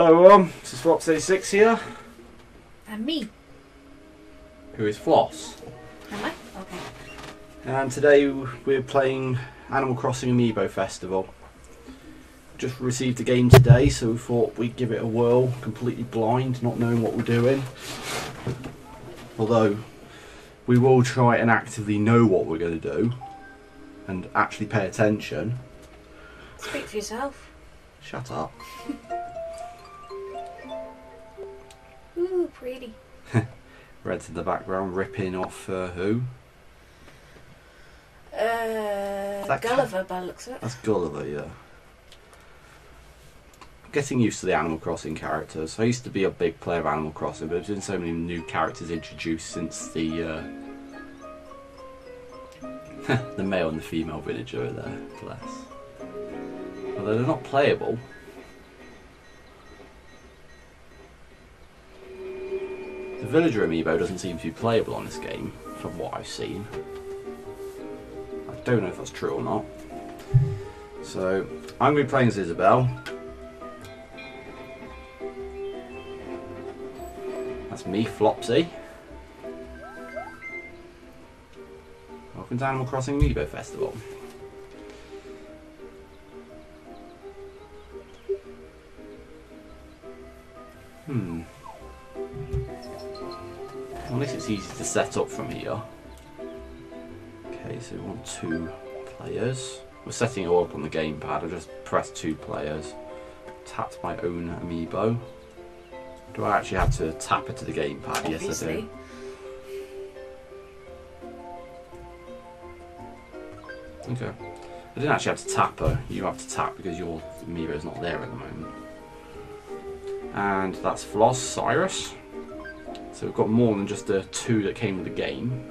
Hello, um, this is Flops86 here. And me. Who is Floss? Am I? Okay. And today we're playing Animal Crossing Amiibo Festival. Just received the game today, so we thought we'd give it a whirl, completely blind, not knowing what we're doing. Although, we will try and actively know what we're going to do and actually pay attention. Speak for yourself. Shut up. Ooh, pretty. Redd's in the background ripping off uh, who? Uh, that Gulliver by looks of it. That's Gulliver, yeah. Getting used to the Animal Crossing characters. I used to be a big player of Animal Crossing, but there's been so many new characters introduced since the uh, the male and the female villager are there. Bless. Although they're not playable. The villager amiibo doesn't seem to be playable on this game, from what I've seen. I don't know if that's true or not. So, I'm going to be playing as Isabelle. That's me, Flopsy. Welcome to Animal Crossing Amiibo Festival. Hmm. At least it's easy to set up from here. Okay, so we want two players. We're setting it all up on the gamepad. I just press two players. Tapped my own amiibo. Do I actually have to tap it to the gamepad? Yes, I do. Okay. I didn't actually have to tap her. You have to tap because your amiibo is not there at the moment. And that's Floss Cyrus. So we've got more than just the two that came with the game.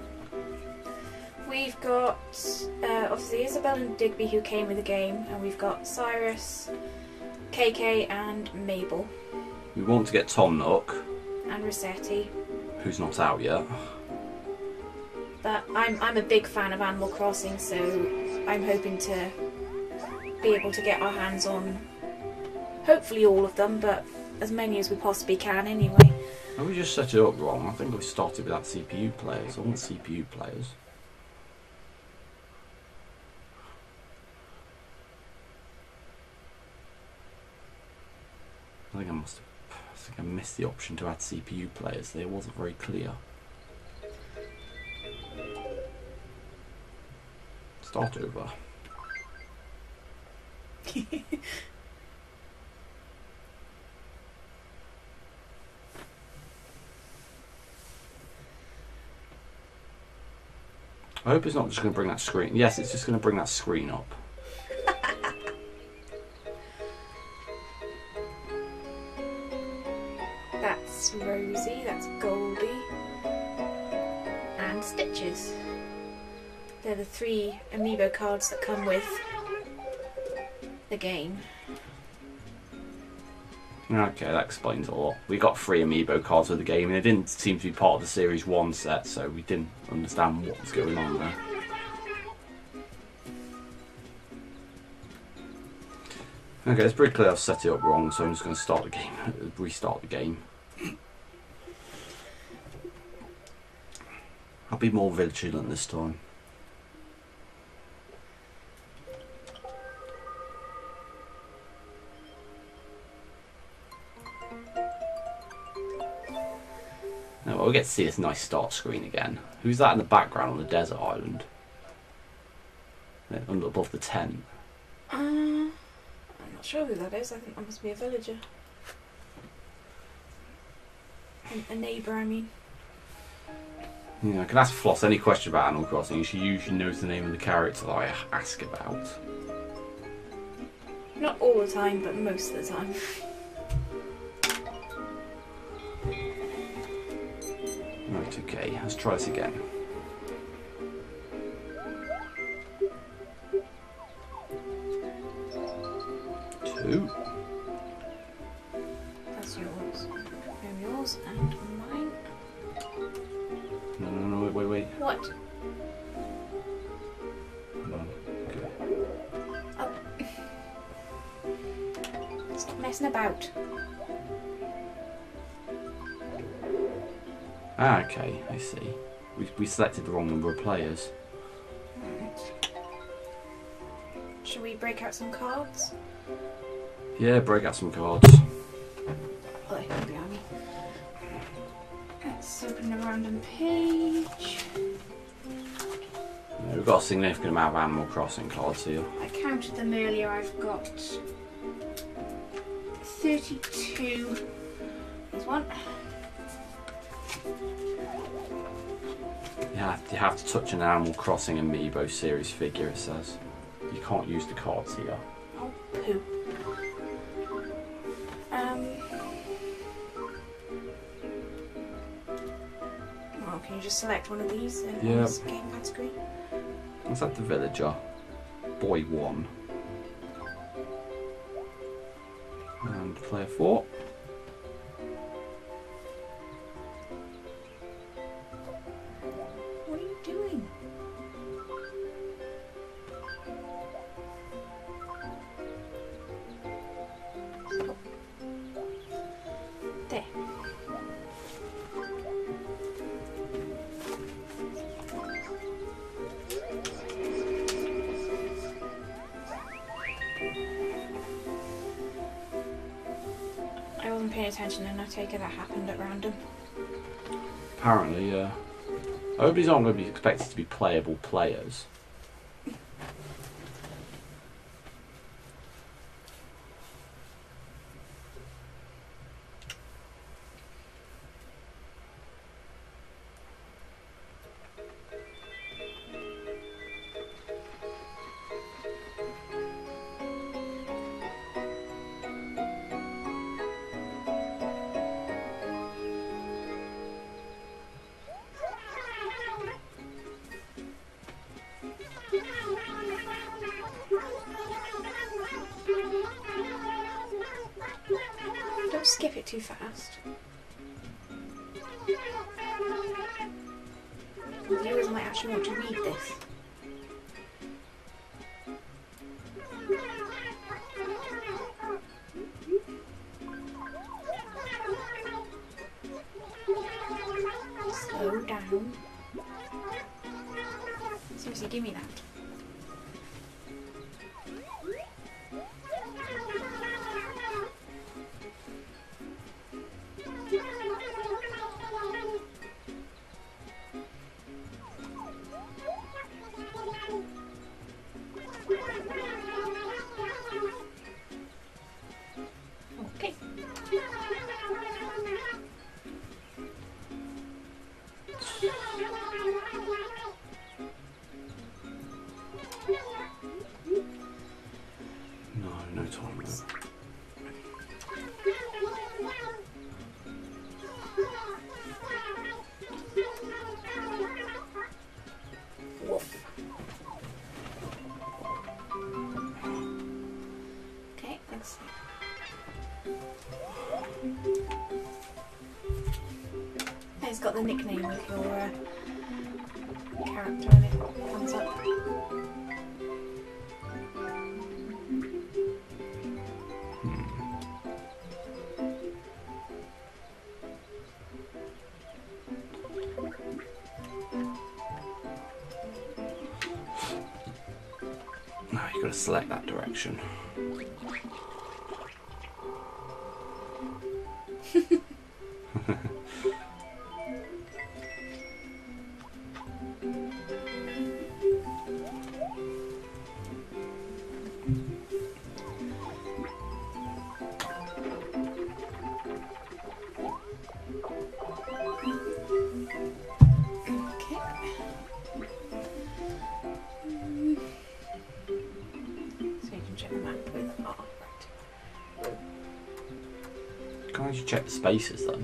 We've got uh, obviously Isabelle and Digby who came with the game, and we've got Cyrus, KK, and Mabel, We want to get Tom Nook, and Resetti. who's not out yet. But I'm I'm a big fan of Animal Crossing, so I'm hoping to be able to get our hands on hopefully all of them, but as many as we possibly can anyway. Have we just set it up wrong? I think we started without CPU players. I want CPU players. I think I must have, I think I missed the option to add CPU players. There It wasn't very clear. Start over. I hope it's not just going to bring that screen. Yes, it's just going to bring that screen up. That's Rosie, that's Goldie, and Stitches. They're the three amiibo cards that come with the game. Okay, that explains a lot. We got three amiibo cards with the game, and it didn't seem to be part of the Series 1 set, so we didn't understand what was going on there. Okay, it's pretty clear I've set it up wrong, so I'm just going to start the game, restart the game. I'll be more vigilant this time. We'll get to see this nice start screen again. Who's that in the background on the desert island? Under above the tent. Uh, I'm not sure who that is. I think that must be a villager. A, a neighbour, I mean. Yeah, I can ask Floss any question about Animal Crossing. She usually knows the name of the character that I ask about. Not all the time, but most of the time. Right, okay, let's try this again. Two. That's yours. And yours and mine. No, no, no, wait, wait, wait. What? No. Okay. Oh. Stop messing about. Ah, okay, I see. We, we selected the wrong number of players. Right. Should we break out some cards? Yeah, break out some cards. Oh, they can be on me. Let's open a random page. Yeah, we've got a significant amount of Animal Crossing cards here. I counted them earlier. I've got 32. There's one. You have, you have to touch an Animal Crossing Amiibo series figure, it says. You can't use the cards here. Oh, poo. Um. Oh, can you just select one of these in Yeah. this gamepad screen? Is that the villager? Boy 1. And player 4. Expected to be playable players. Seriously, give me that. Okay. Nickname of your uh, character and it comes up. No, you've got to select that direction. Spaces though.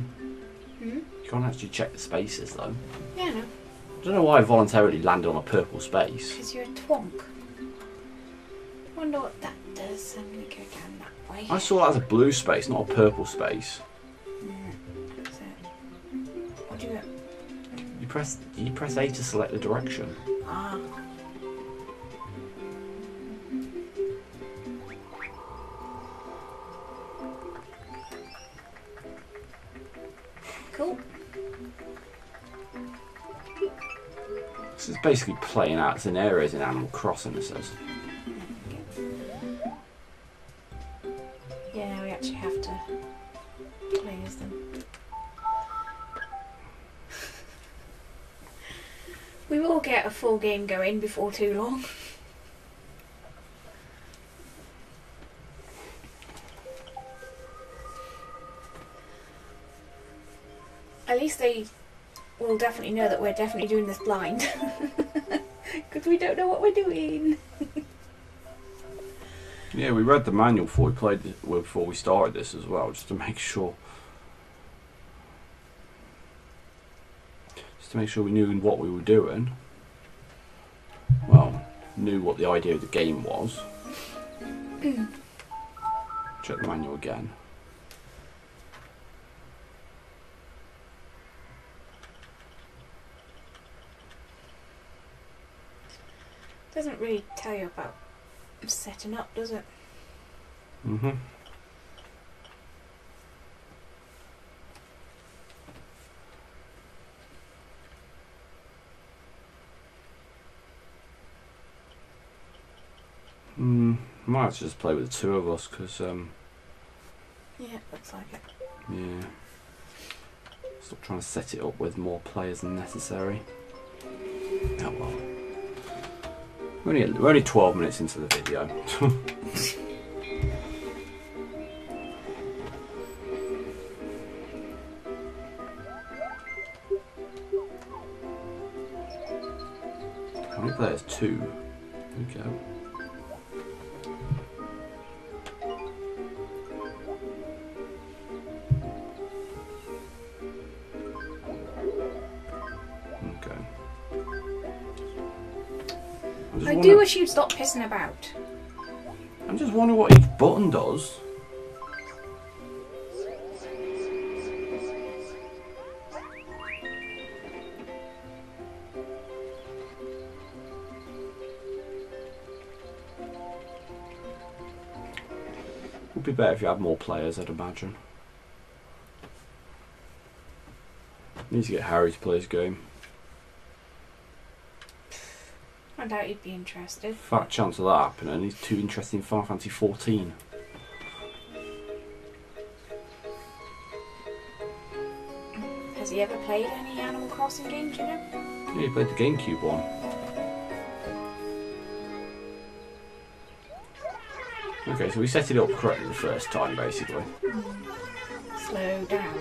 Hmm? You can't actually check the spaces though. Yeah, no, I don't know why I voluntarily landed on a purple space. because you're a twonk. I Wonder what that does. I'm gonna go down that way. I saw that as a blue space, not a purple space. Mm. What do you? You press you press A to select the direction. Playing out scenarios in Animal Crossing, it says. Yeah, we actually have to play as them. We will get a full game going before too long. At least they will definitely know that we're definitely doing this blind. Because we don't know what we're doing. Yeah, we read the manual before we played before we started this as well, just to make sure. Just to make sure we knew what we were doing. Well, knew what the idea of the game was. Check the manual again. Doesn't really tell you about setting up, does it? Mm-hmm. Hmm. Might have to just play with the two of us because, um, Yeah, looks like it. yeah. Stop trying to set it up with more players than necessary. Oh well. We're only, we're only 12 minutes into the video. How many players? Two. Okay. Do wish you'd stop pissing about. I'm just wondering what each button does. Would be better if you had more players, I'd imagine. Need to get Harry to play his game. I doubt you'd be interested. Fat chance of that happening. He's too interested in Final Fantasy 14. Has he ever played any Animal Crossing games, you know? Yeah, he played the GameCube one. Okay, so we set it up correctly the first time, basically. Slow down.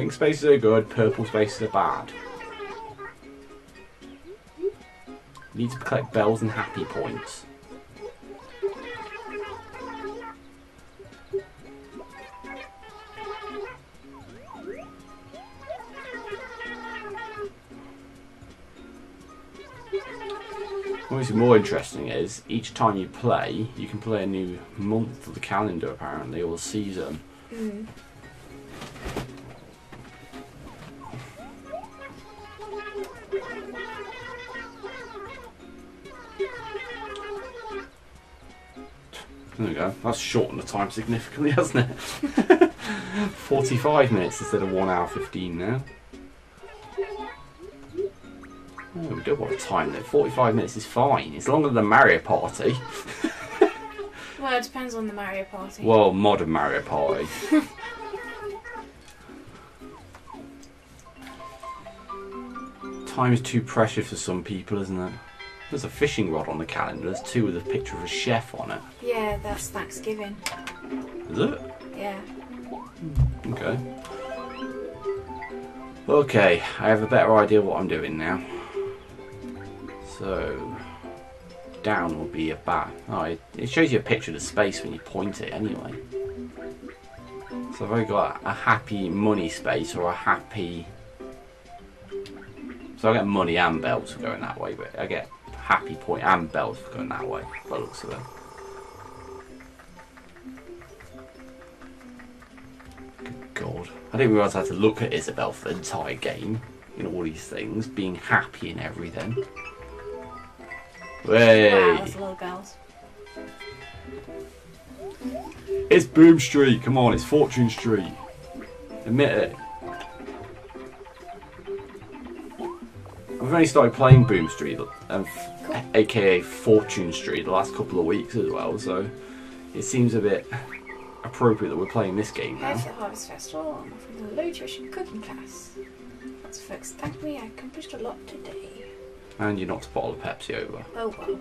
Pink spaces are good, purple spaces are bad. Need to collect bells and happy points. What's more interesting is each time you play, you can play a new month of the calendar apparently, or season. Mm. There we go. That's shortened the time significantly, hasn't it? 45 minutes instead of 1 hour 15 now. Oh, we don't want to time it. 45 minutes is fine. It's longer than the Mario Party. Well, it depends on the Mario Party. Well, modern Mario Party. Time is too precious for some people, isn't it? There's a fishing rod on the calendar. There's two with a picture of a chef on it. Yeah, that's Thanksgiving. Is it? Yeah. Okay. Okay, I have a better idea what I'm doing now. So, down will be a bat. Oh, it, it shows you a picture of the space when you point it anyway. So I've got a happy money space or a happy... So I get money and belts going that way, but I get happy point and bells for going that way, by the looks of it. Good God. I didn't realise I had to look at Isabelle for the entire game. In all these things, being happy and everything. Wow, Way! a lot. It's Boom Street. Come on, it's Fortune Street. Admit it. We've only started playing Boom Street, um, aka Fortune Street, the last couple of weeks as well, so it seems a bit appropriate that we're playing this game now. Here's the Harvest Festival I'm from the low tuition cooking class. Of folks thank me, I accomplished a lot today. And you knocked a bottle of Pepsi over. Oh well.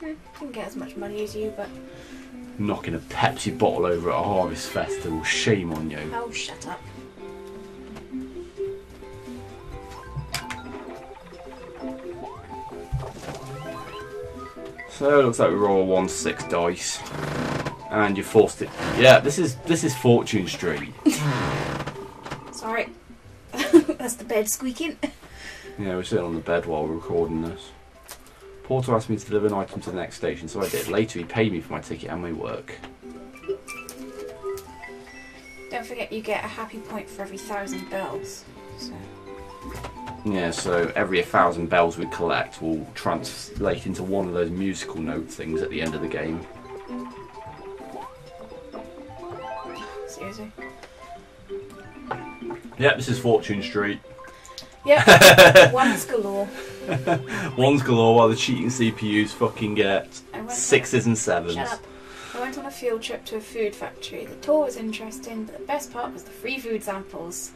Didn't get as much money as you, but Knocking a Pepsi bottle over at a Harvest Festival. Shame on you. oh, shut up. So it looks like we roll a one six dice, and you forced it. Yeah, this is this is Fortune Street. Sorry. That's the bed squeaking. Yeah, we're sitting on the bed while we're recording this. Porter asked me to deliver an item to the next station, so I did. Later, he paid me for my ticket and my work. Don't forget you get a happy point for every thousand bells. So Yeah, so every thousand bells we collect will translate into one of those musical note things at the end of the game. seriously. Yep, this is Fortune Street. Yep. One's galore. One's galore while the cheating CPUs fucking get sixes and sevens. Shut up. I went on a field trip to a food factory. The tour was interesting, but the best part was the free food samples.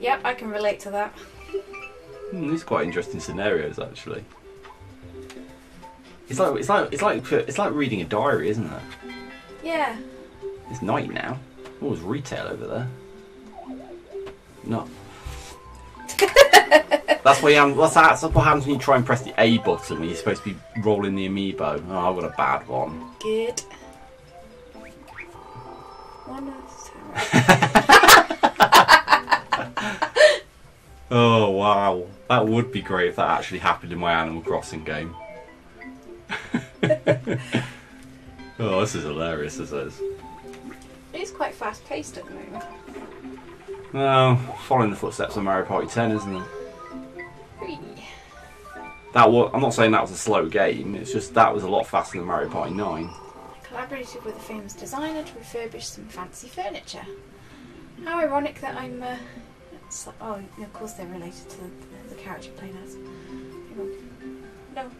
Yep, I can relate to that. Hmm, these are quite interesting scenarios, actually. It's like it's like it's like it's like reading a diary, isn't it? Yeah. It's night now. What was retail over there. No. that's what you, that's, that's what happens when you try and press the A button when you're supposed to be rolling the amiibo. Oh, I've got a bad one. Good. One of Oh wow, that would be great if that actually happened in my Animal Crossing game. oh, this is hilarious. This is. It's quite fast paced at the moment. No, following the footsteps of Mario Party 10, isn't it? That was, I'm not saying that was a slow game. It's just that was a lot faster than Mario Party 9. I collaborated with a famous designer to refurbish some fancy furniture. How ironic that I'm. Uh, oh, of course they're related to the, the character playing as. No.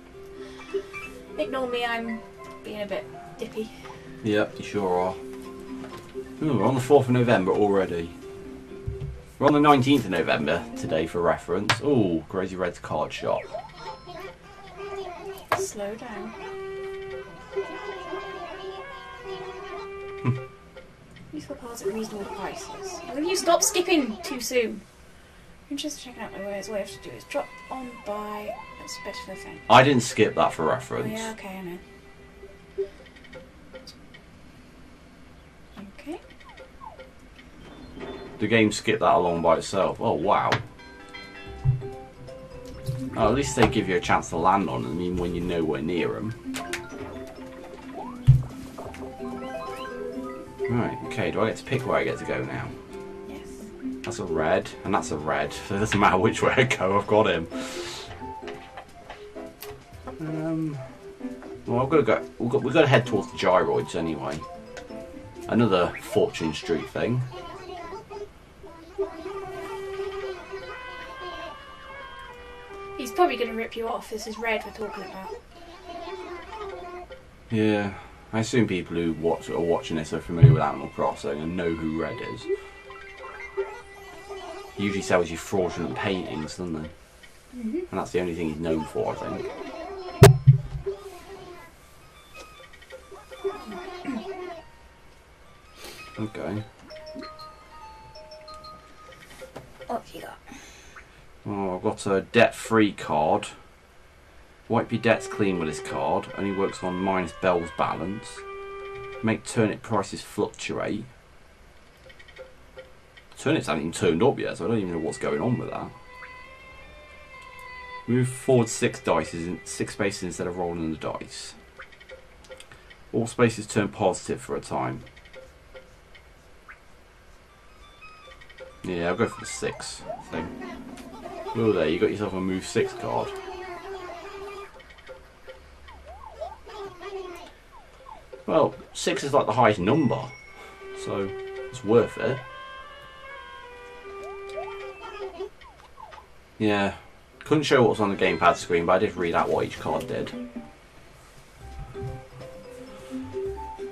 Ignore me, I'm being a bit dippy. Yep, you sure are. Ooh, we're on the 4th of November already. We're on the 19th of November today for reference. Oh, Crazy Redd's card shop. Slow down. Useful parts at reasonable prices. Will you stop skipping too soon? If you're interested in checking out my wares, all you have to do is drop on by That's a special thing. I didn't skip that for reference. Oh, yeah, okay, I know. Okay. The game skipped that along by itself. Oh, wow. Oh, at least they give you a chance to land on them, even when you're nowhere near them. Mm-hmm. Right, okay, do I get to pick where I get to go now? That's a red, and that's a red. So it doesn't matter which way I go, I've got him. Um, well, I've got to go. We've got, we've got to head towards the gyroids anyway. Another Fortune Street thing. He's probably going to rip you off. This is Redd we're talking about. Yeah, I assume people who watch are watching this are familiar with Animal Crossing and know who Redd is. He usually sells you fraudulent paintings, doesn't he? Mm-hmm. And that's the only thing he's known for, I think. Okay. What have you got? Oh, I've got a debt-free card. Wipe your debts clean with this card. Only works on minus Bell's balance. Make turnip prices fluctuate. Turnips haven't even turned up yet, so I don't even know what's going on with that. Move forward six dice, six spaces instead of rolling the dice. All spaces turn positive for a time. Yeah, I'll go for the six thing. Oh, there, you got yourself a move six card. Well, six is like the highest number, so it's worth it. Yeah, couldn't show what's on the gamepad screen, but I did read out what each card did.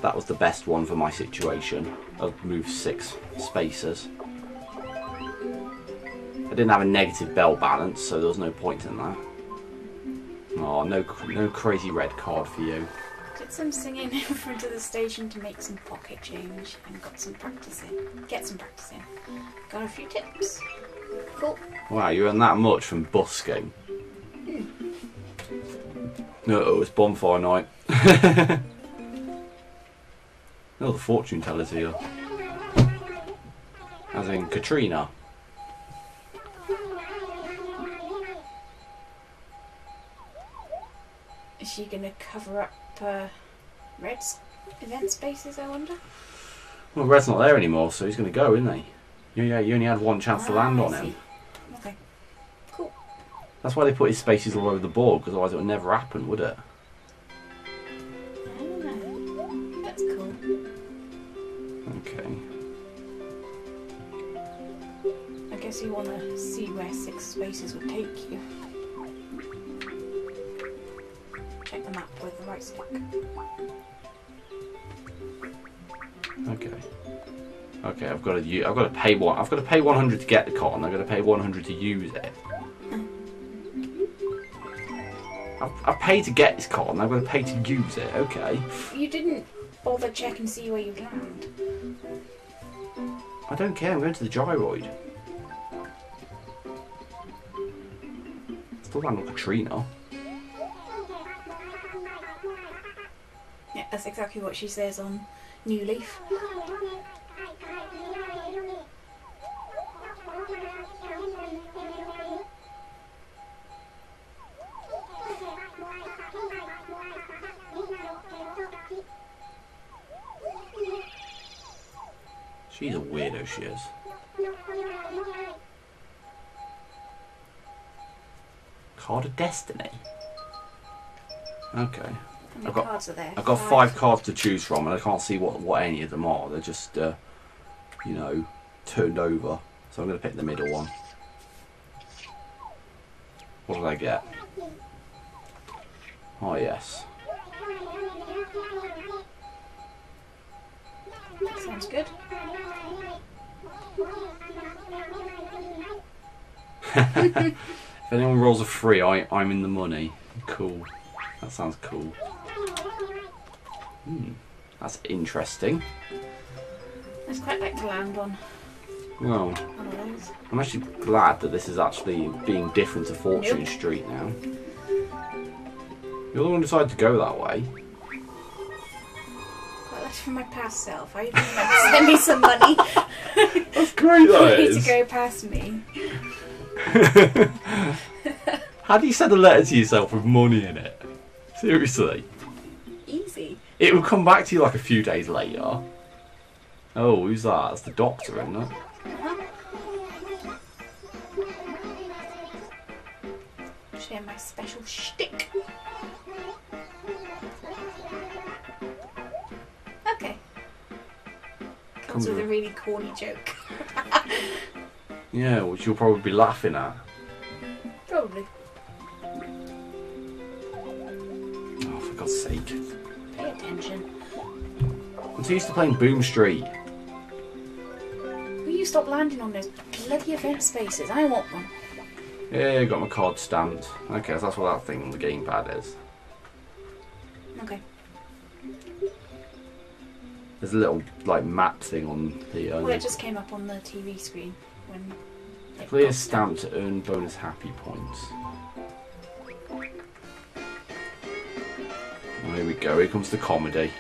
That was the best one for my situation. I've moved six spaces. I didn't have a negative bell balance, so there was no point in that. Oh, no, no crazy Redd card for you. Did some singing in front of the station to make some pocket change and got some practice in. Get some practice in. Got a few tips. Cool. Wow, you earn that much from busking. No, it's bonfire night. oh, the fortune teller's here. As in Katrina. Is she going to cover up uh, Redd's event spaces, I wonder? Well, Redd's not there anymore, so he's going to go, isn't he? Yeah, yeah, you only had one chance to Ah, land on him. That's why they put his spaces all over the board, because otherwise it would never happen, would it? I don't know. That's cool. Okay. I guess you want to see where six spaces would take you. Check the map with the right stick. Okay. Okay, I've got to I've got to pay one. I've got to pay 100 to get the and I've got to pay 100 to use it. I've, I've paid to get this card, and I've got to pay to use it. Okay. You didn't bother check and see where you'd land. I don't care. I'm going to the gyroid. Still land on Katrina. Yeah, that's exactly what she says on New Leaf. She's a weirdo. She is. Card of Destiny. Okay. How many I've got- cards are there? I've got five cards to choose from, and I can't see what, what any of them are. They're just, uh, you know, turned over. So I'm going to pick the middle one. What did I get? Oh, yes. Sounds good. If anyone rolls a three, I, I'm in the money. Cool. That sounds cool. Hmm. That's interesting. I'd quite like to land on Well, one of those. I'm actually glad that this is actually being different to Fortune Nope. Street now. You're the one who decided to go that way. Quite like from my past self. I meant to send me some money That's great, for you to go past me. How do you send a letter to yourself with money in it? Seriously. Easy. It will come back to you like a few days later. Oh, who's that? That's the doctor, isn't it? Share my special shtick. Okay. Comes Come with a really corny joke. Yeah, which you'll probably be laughing at. Probably. Oh, for God's sake. Pay attention. I'm so used to playing Boom Street. Will you stop landing on those bloody event spaces? I want one. Yeah, I got my card stamped. Okay, so that's what that thing on the gamepad is. Okay. There's a little like map thing on the. Well, it just came up on the TV screen when. Play a stamp to earn bonus happy points. Oh, here we go. Here comes the comedy.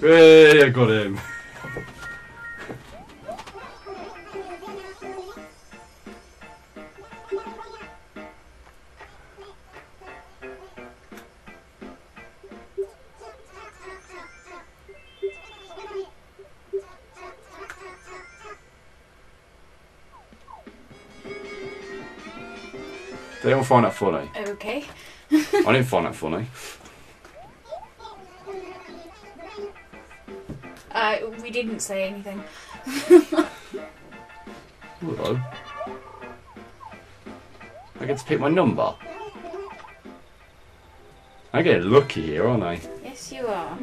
Hey, I got him. Did anyone find that funny? Okay. I didn't find that funny. Uh, we didn't say anything. Hello. I get to pick my number. I get lucky here, aren't I? Yes, you are.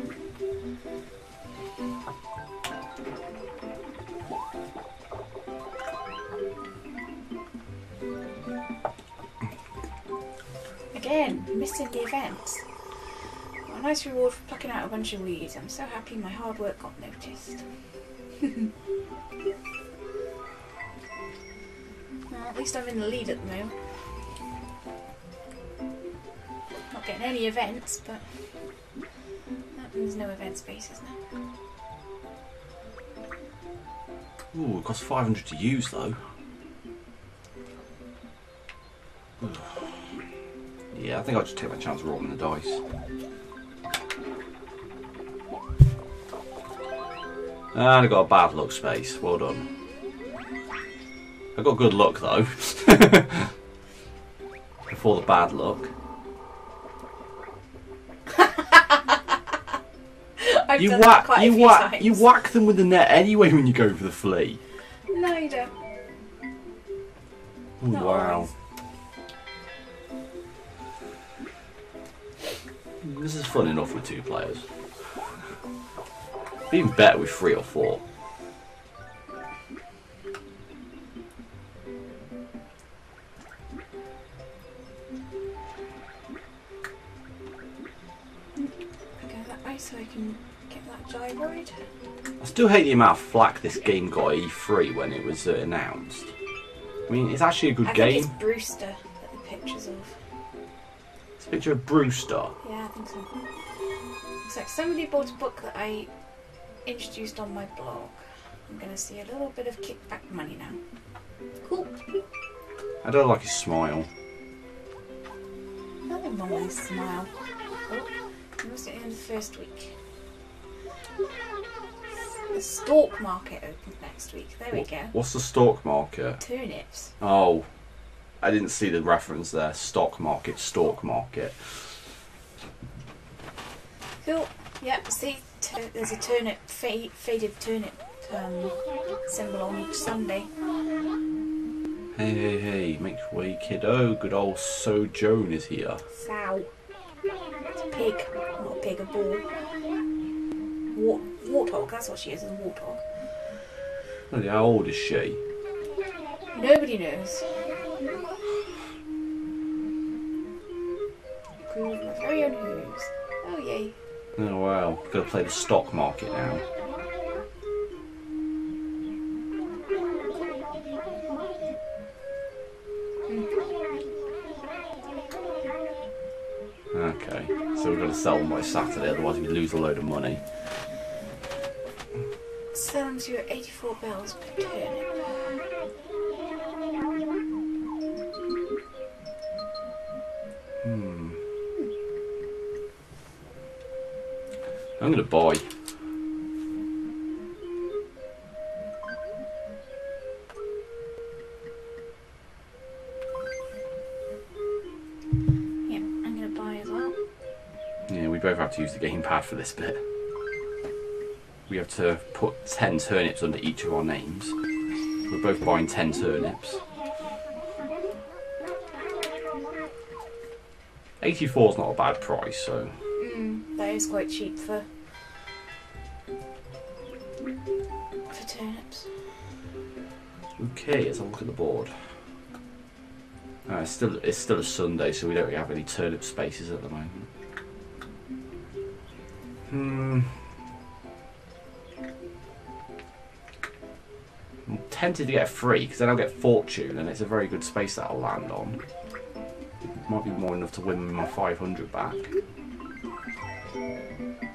Again, missing the events. A nice reward for plucking out a bunch of weeds. I'm so happy my hard work got noticed. well, at least I'm in the lead at the moment. Not getting any events, but that means no event spaces now. Ooh, it costs 500 to use though. I think I'll just take my chance rolling the dice. And I got a bad luck space. Well done. I got good luck though. Before the bad luck. I've You whack, you whack, times. you whack them with the net anyway when you go for the flea. No, you don't. Oh, wow. always. With two players. Even better with three or four. Go that way so I can get that gyroid. I still hate the amount of flack this game got at E3 when it was uh, announced. I mean, it's actually a good I game. it's Brewster that the pictures of. It's a picture of Brewster. Yeah, I think so. Like somebody bought a book that I introduced on my blog. I'm going to see a little bit of kickback money now. Cool. I don't like his smile. Wrong with his smile. Oh, almost at the end of the first week. The stalk market opens next week. There we go. What's the stock market? Turnips. Oh, I didn't see the reference there. Stock market, stalk market. Cool. Yep. See, t- there's a turnip, fa- faded turnip um, symbol on each Sunday. Hey, hey, hey, make way, kiddo. Good old So Joan is here. Sow. It's a pig, not a pig, a bull. Wart- warthog. That's what she is, is a warthog. Bloody, How old is she? Nobody knows. Groove my very own hooves. Oh yay. Oh wow, gotta play the stock market now. Okay, so we've got to sell them by Saturday, otherwise we'd lose a load of money. Sell them to you at 84 bells per. I'm gonna buy. Yep, I'm gonna buy as well. Yeah, we both have to use the gamepad for this bit. We have to put 10 turnips under each of our names. We're both buying 10 turnips. 84 is not a bad price, so that is quite cheap for for turnips. okay. Let's have look at the board. Uh, it's still it's still a Sunday, so we don't really have any turnip spaces at the moment. Hmm. I'm tempted to get free because then I'll get fortune, and it's a very good space that I'll land on. It Might be more enough to win my 500 back.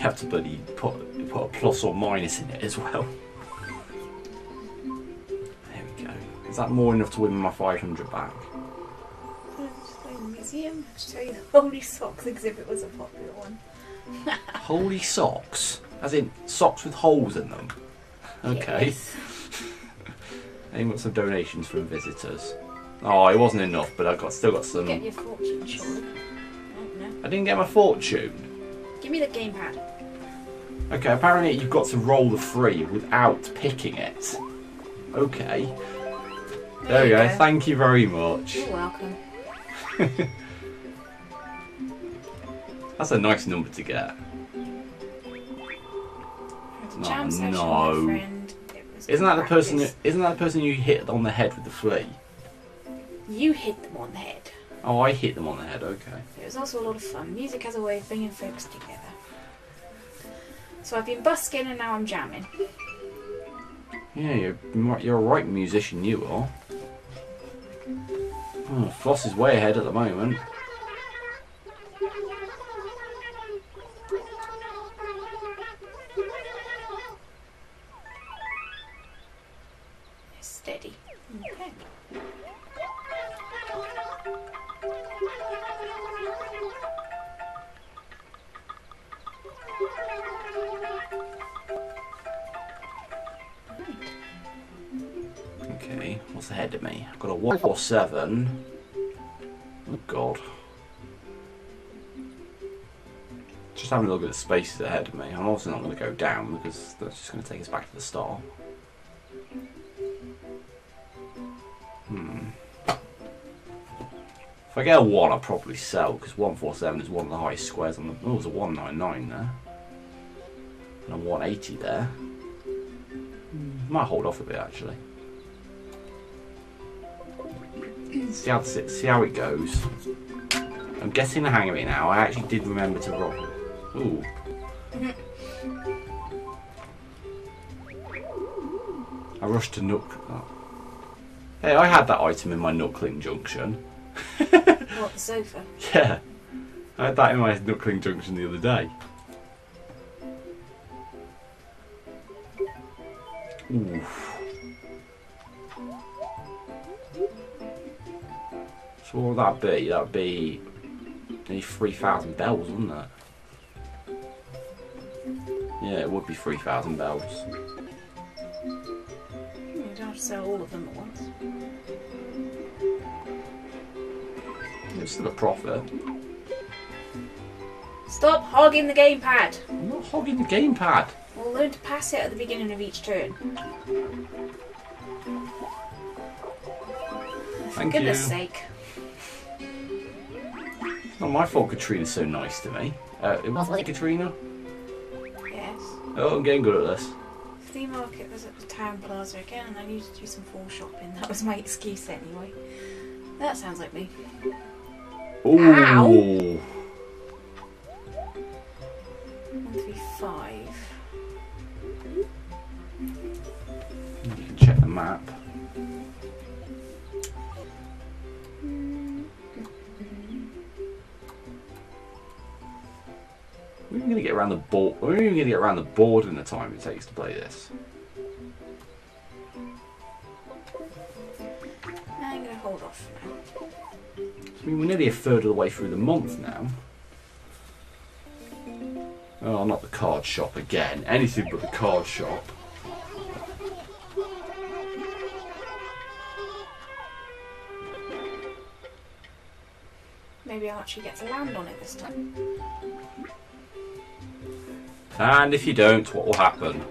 You have to bloody put, put a plus or minus in it as well. There we go. Is that more enough to win my 500 back? Just go in the museum. Show you the Holy Socks exhibit was a popular one. Holy socks! As in socks with holes in them. Okay. Yes. Anyone got some donations from visitors? Oh, it wasn't enough, but I got still got some. Get your fortune, surely. Oh, no. I didn't get my fortune. Give me the gamepad. Okay, apparently you've got to roll the three without picking it. Okay. There, we you go. Thank you very much. You're welcome. That's a nice number to get. A oh, No, jam session no. with a friend. It was Isn't that the person? practice. Isn't that the person you hit on the head with the flea? You hit them on the head. Oh, I hit them on the head. Okay. It was also a lot of fun. Music has a way of bringing folks together. So I've been busking and now I'm jamming. Yeah, you're you're a right musician. You are. Oh, Floss is way ahead at the moment. Ahead of me? I've got a one four seven. Oh God. Just having a look at the spaces ahead of me. I'm also not going to go down because that's just going to take us back to the start. Hmm. If I get a one, I'll probably sell because one four seven is one of the highest squares on the. Oh, there's a one nine nine there, and a one eighty there. Hmm, Might hold off a bit actually. See how see how it goes. I'm getting the hang of it now. I actually did remember to roll. Ooh. I rushed to Nook. oh. Hey, I had that item in my Nookling Junction. What, the sofa? Yeah, I had that in my Nookling Junction the other day. Oof. So what would that be? That would be nearly 3,000 bells, wouldn't it? Yeah, it would be 3,000 bells. Hmm, you don't have to sell all of them at once. It's still a profit. Stop hogging the gamepad! I'm not hogging the gamepad. We'll learn to pass it at the beginning of each turn. For Thank goodness you. sake. It's not my fault Katrina's so nice to me. Uh, it wasn't it Katrina? Yes. Oh, I'm getting good at this. Flea market was at the town plaza again, and I needed to do some fall shopping. That was my excuse anyway. That sounds like me. Ooh. Ow. One, three, five. Get around the board. We're even gonna get around the board in the time it takes to play this. I'm gonna hold off now. I mean, we're nearly a third of the way through the month now. Oh, not the card shop again. Anything but the card shop. Maybe I'll actually get to land on it this time. And if you don't, what will happen?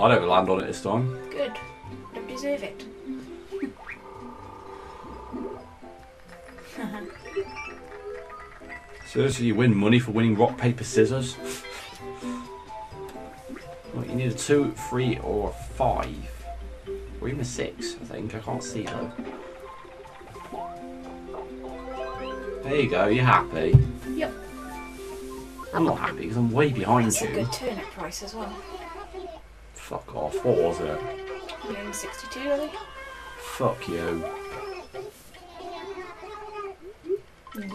I don't land on it this time. Good. Don't deserve it. Seriously, you win money for winning rock, paper, scissors? Well, you need a two, three, or a five. Or even a six, I think. I can't see though. There you go, you're happy. I'm not happy because I'm way behind a you. good turnip price as well. Fuck off. What was it? 162, I think. Fuck you.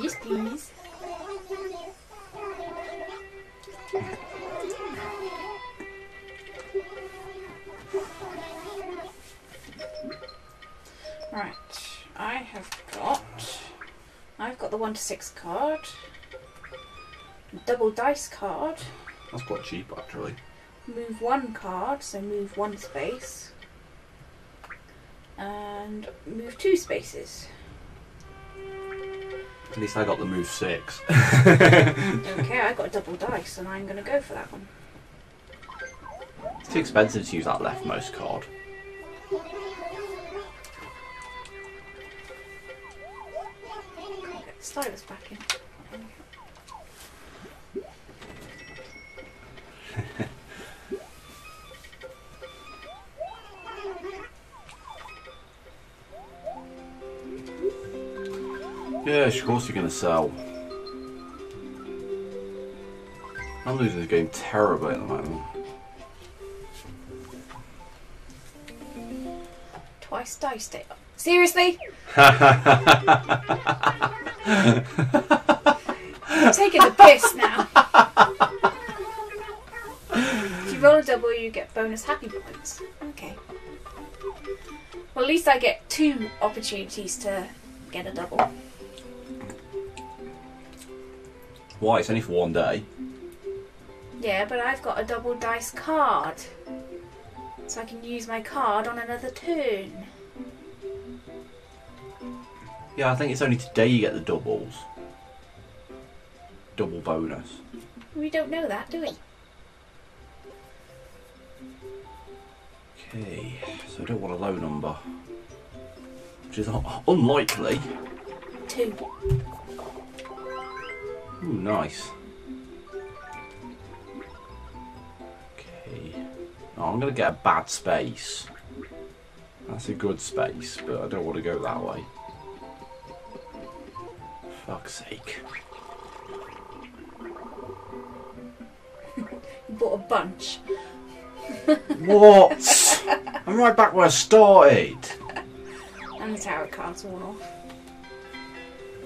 Yes, please. Right, I have got. I've got the one to six card. Double dice card. That's quite cheap, actually. Move one card, so move one space. And move two spaces. At least I got the move six. Okay, I got a double dice, and I'm going to go for that one. It's too expensive to use that leftmost card. Get the stylus back in. Course you're going to sell. I'm losing the game terribly at the moment. Twice dice day. Seriously? You're taking the piss now. if you roll a double, you get bonus happy points. Okay. Well, at least I get two opportunities to get a double. Why? It's only for one day. Yeah, but I've got a double dice card. So I can use my card on another turn. Yeah, I think it's only today you get the doubles. Double bonus. We don't know that, do we? Okay, so I don't want a low number. Which is unlikely. Two. Ooh, nice. Okay. Oh, I'm going to get a bad space. That's a good space, but I don't want to go that way. Fuck's sake. You bought a bunch. What? I'm right back where I started. And the tarot card's worn off.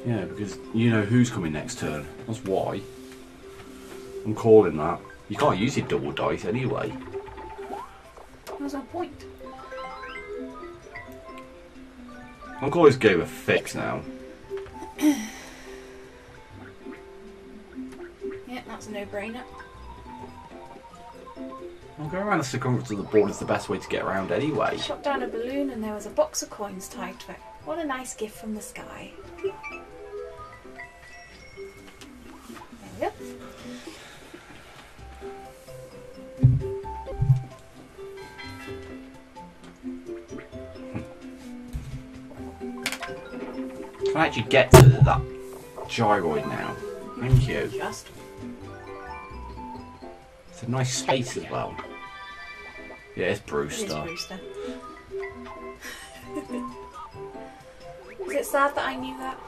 Yeah, because you know who's coming next turn. That's why. I'm calling that. You can't use your double dice anyway. What's our point? I'm calling this game a fix now. Yeah, that's a no-brainer. I'll go around the circumference of the board is the best way to get around anyway. Shot down a balloon and there was a box of coins tied to it. What a nice gift from the sky. Can I actually get to that gyroid now? Thank you. Just. It's a nice space as well. Yeah, it's It is Brewster. Brewster. is it sad that I knew that?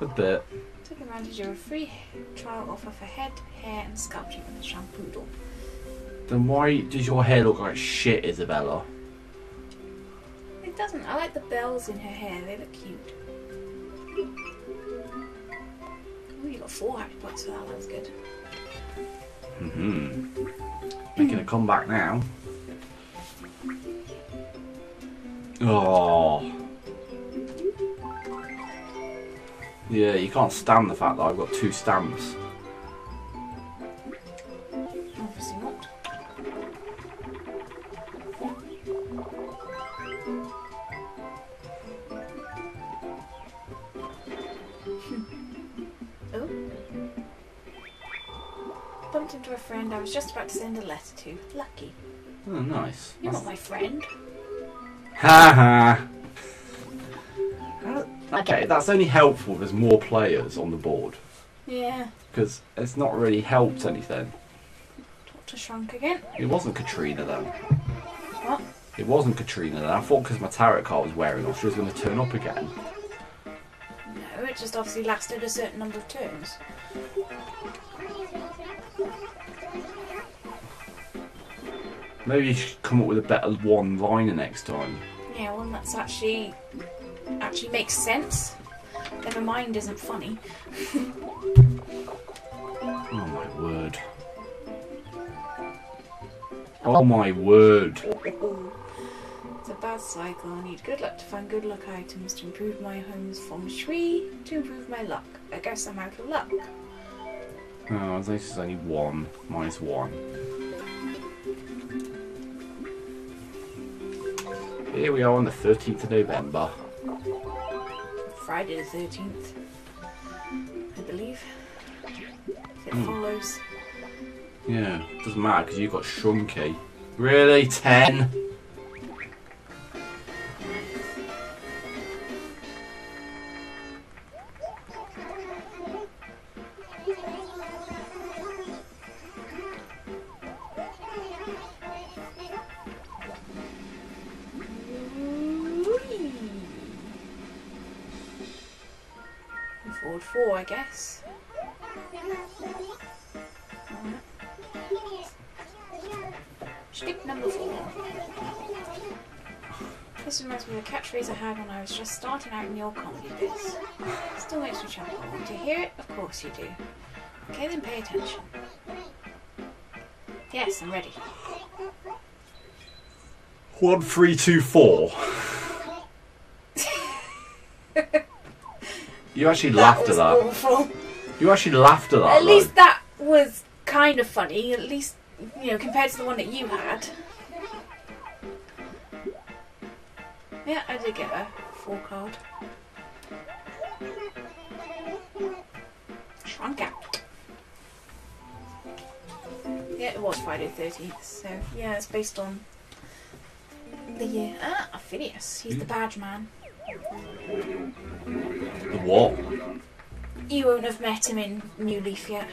A bit. I took advantage of a free trial offer for head, hair, and scalp treatment with Shampoodle. Then why does your hair look like shit, Isabella? It doesn't. I like the bells in her hair. They look cute. Oh, you got four happy points for that. That's good. Mm hmm Making a comeback now. Oh. Yeah, you can't stand the fact that I've got two stamps. Obviously not. oh. Bumped into a friend I was just about to send a letter to. Lucky. Oh, nice. You're not my friend. Ha ha. Okay, that's only helpful if there's more players on the board. Yeah. Because it's not really helped anything. Doctor Shrunk again. It wasn't Katrina then. What? It wasn't Katrina then. I thought because my tarot card was wearing off, she was going to turn up again. No, it just obviously lasted a certain number of turns. Maybe you should come up with a better one-liner next time. Yeah, one that's actually actually makes sense. Never mind, isn't funny. Oh my word. Oh my word. It's a bad cycle. I need good luck to find good luck items to improve my home's feng shui, to improve my luck. I guess I'm out of luck. Oh, I think it's only one. Minus one. Here we are on the 13th of November. Friday the 13th, I believe. It Hmm. follows. Yeah, doesn't matter because you got Shrunky. Really? 10? Four, I guess. Stick number four. This reminds me of a catchphrase I had when I was just starting out in your comedy biz. Still makes me chuckle. Want you hear it? Of course you do. Okay, then pay attention. Yes, I'm ready. 1324. You actually laughed at that. awful. You actually laughed at that. At though. least that was kind of funny. At least, you know, compared to the one that you had. Yeah, I did get a four card. Shrunk out. Yeah, it was Friday the 13th, so yeah, it's based on the year. Ah, Phineas. He's the badge man. The what? You won't have met him in New Leaf yet.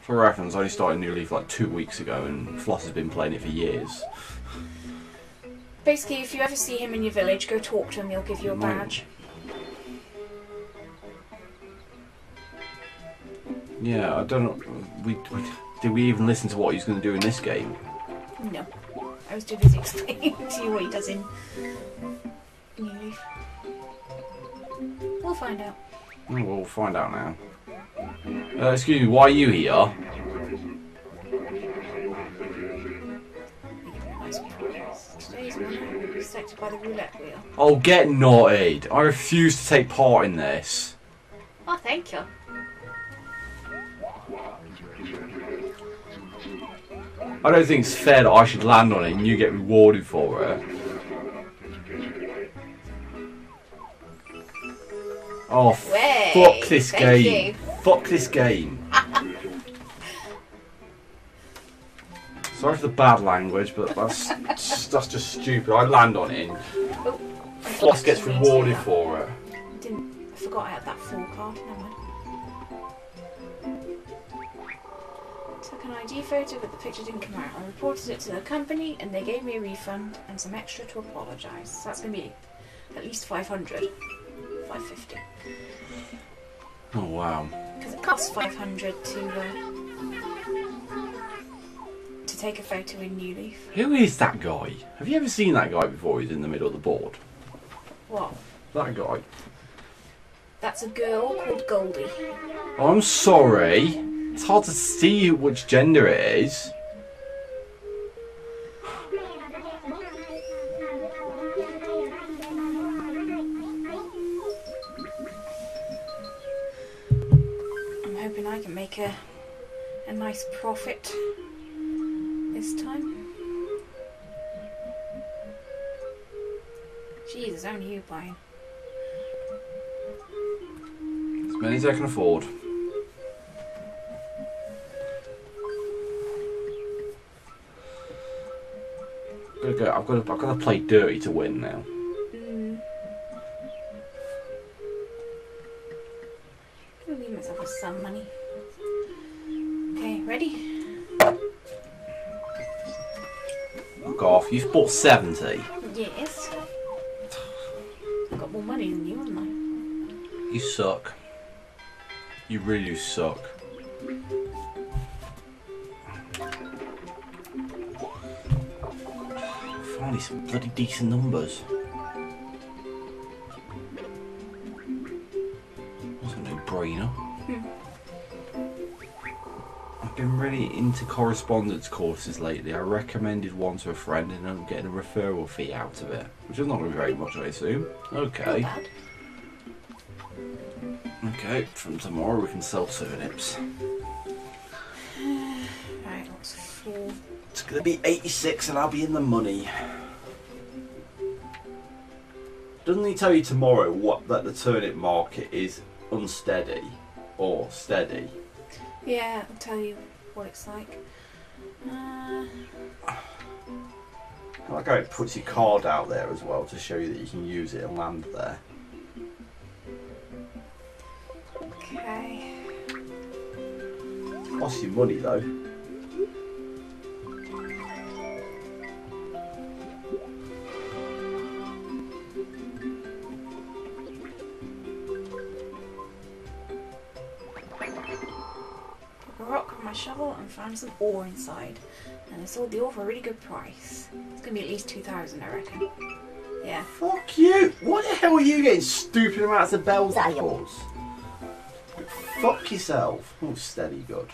For reference, I only started New Leaf like two weeks ago, and Floss has been playing it for years. Basically, if you ever see him in your village, go talk to him. He'll give you a badge. Yeah, I don't know. We, we did we even listen to what he's going to do in this game? No, I was too busy explaining to you what he does in find out. Oh, we'll find out now. Uh, excuse me, why are you here? We give him a nice prize. Today's winner is selected by the roulette wheel. Oh, get knotted! I refuse to take part in this. Oh, thank you. I don't think it's fair that I should land on it and you get rewarded for it. Oh, Way, fuck this thank game. you. Fuck this game. Sorry for the bad language, but that's that's just stupid. I land on it and Oh, Floss gets rewarded for it. Didn't I forgot I had that full card. Never mind. Took an ID photo, but the picture didn't come out. I reported it to the company, and they gave me a refund and some extra to apologise. So that's gonna be at least 500, 550, Oh wow. because it costs 500 to uh, to take a photo in New Leaf. Who is that guy? Have you ever seen that guy before? He's in the middle of the board. What? That guy. That's a girl called Goldie. I'm sorry. It's hard to see which gender it is. As I can afford. Gotta go. I've got to. I've got to play dirty to win now. Mm. Gonna leave myself with some money. Okay, ready? Fuck off. You've bought seventy. Yes. I've got more money than you, haven't I? You suck. You really do suck. Finally, some bloody decent numbers. Wasn't no brainer. Hmm. I've been really into correspondence courses lately. I recommended one to a friend and I'm getting a referral fee out of it, which is not going to be very much, I assume. Okay. Okay, from tomorrow we can sell turnips. Right, what's four? It's gonna be 86 and I'll be in the money. Doesn't he tell you tomorrow what that the turnip market is unsteady or steady? Yeah, I'll tell you what it's like. Uh, I like how it puts your card out there as well to show you that you can use it and land there. Okay. Costs you money though. Put a rock on my shovel and found some ore inside. And I sold the ore for a really good price. It's gonna be at least 2,000, I reckon. Yeah. Fuck you! What the hell are you getting stupid amounts of bells for? Fuck yourself. Oh, steady good.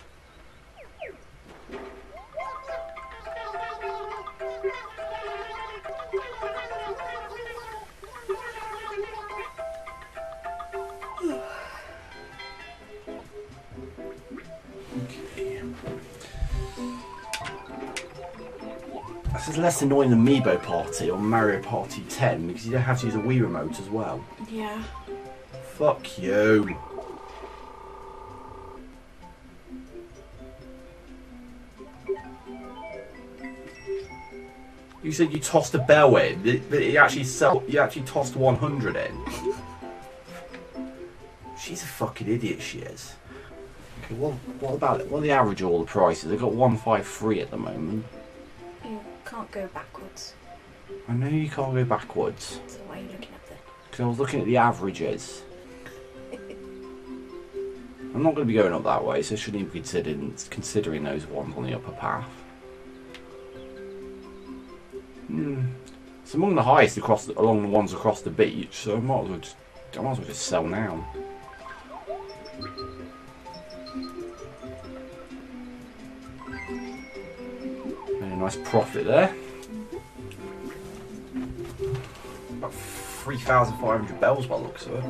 Is less annoying than amiibo Party or Mario Party 10 because you don't have to use a Wii remote as well. Yeah. Fuck you. You said you tossed a bell in, but you actually sell, you actually tossed 100 in. She's a fucking idiot, she is. Okay, well, what about it? What are the average of all the prices? They've got 153 at the moment. You can't go backwards. I know you can't go backwards. So why are you looking up there? Because I was looking at the averages. I'm not going to be going up that way, so I shouldn't even be considering, considering those ones on the upper path. Hmm. It's among the highest across the, along the ones across the beach, so I might as well just, I might as well just sell now. Made a nice profit there. About 3,500 bells by the looks of it.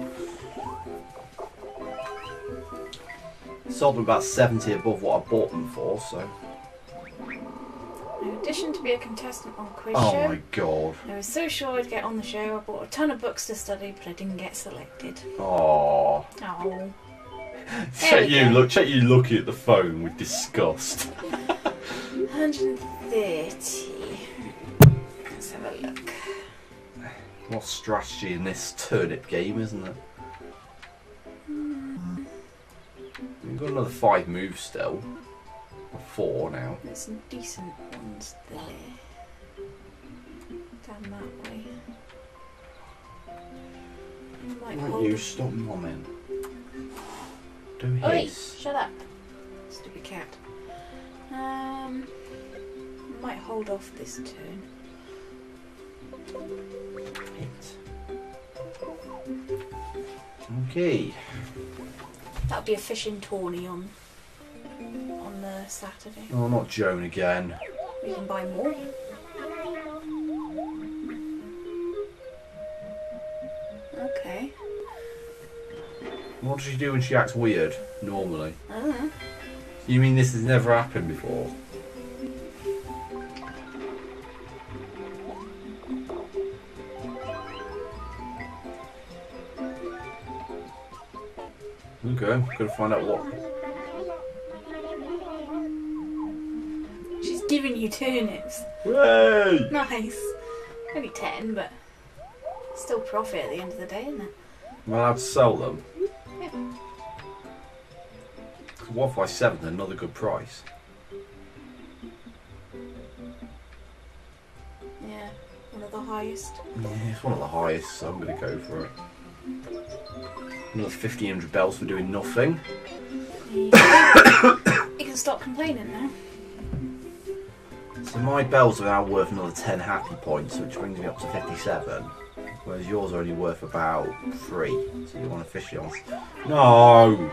Sold them about 70 above what I bought them for, so. In addition to be a contestant on Quiz Oh Show, my god. I was so sure I'd get on the show. I bought a ton of books to study, but I didn't get selected. Oh. Oh. Check you go. look check you looking at the phone with disgust. 130. Let's have a look. What strategy in this turnip game, isn't it? Hmm. We've got another five moves still. Four now. There's some decent ones there. Down that way. Might Won't you stop momming? Do Oi, his. shut up. Stupid cat. Um, might hold off this turn. Hit. Okay. That'll be a fishing tourney on Saturday. Oh, not Joan again. We can buy more. Okay. What does she do when she acts weird, normally? I don't know. You mean this has never happened before? Okay, gotta find out what. Giving you turnips. Hey! Nice. Only ten, but still profit at the end of the day, isn't it? Am I allowed to sell them? Yeah. One five seven, another good price. Yeah, one of the highest. Yeah, it's one of the highest, so I'm gonna go for it. Another fifteen hundred bells for doing nothing. you can stop complaining now. So my bells are now worth another 10 happy points, which brings me up to 57. Whereas yours are only worth about 3. So you want to officially on. No!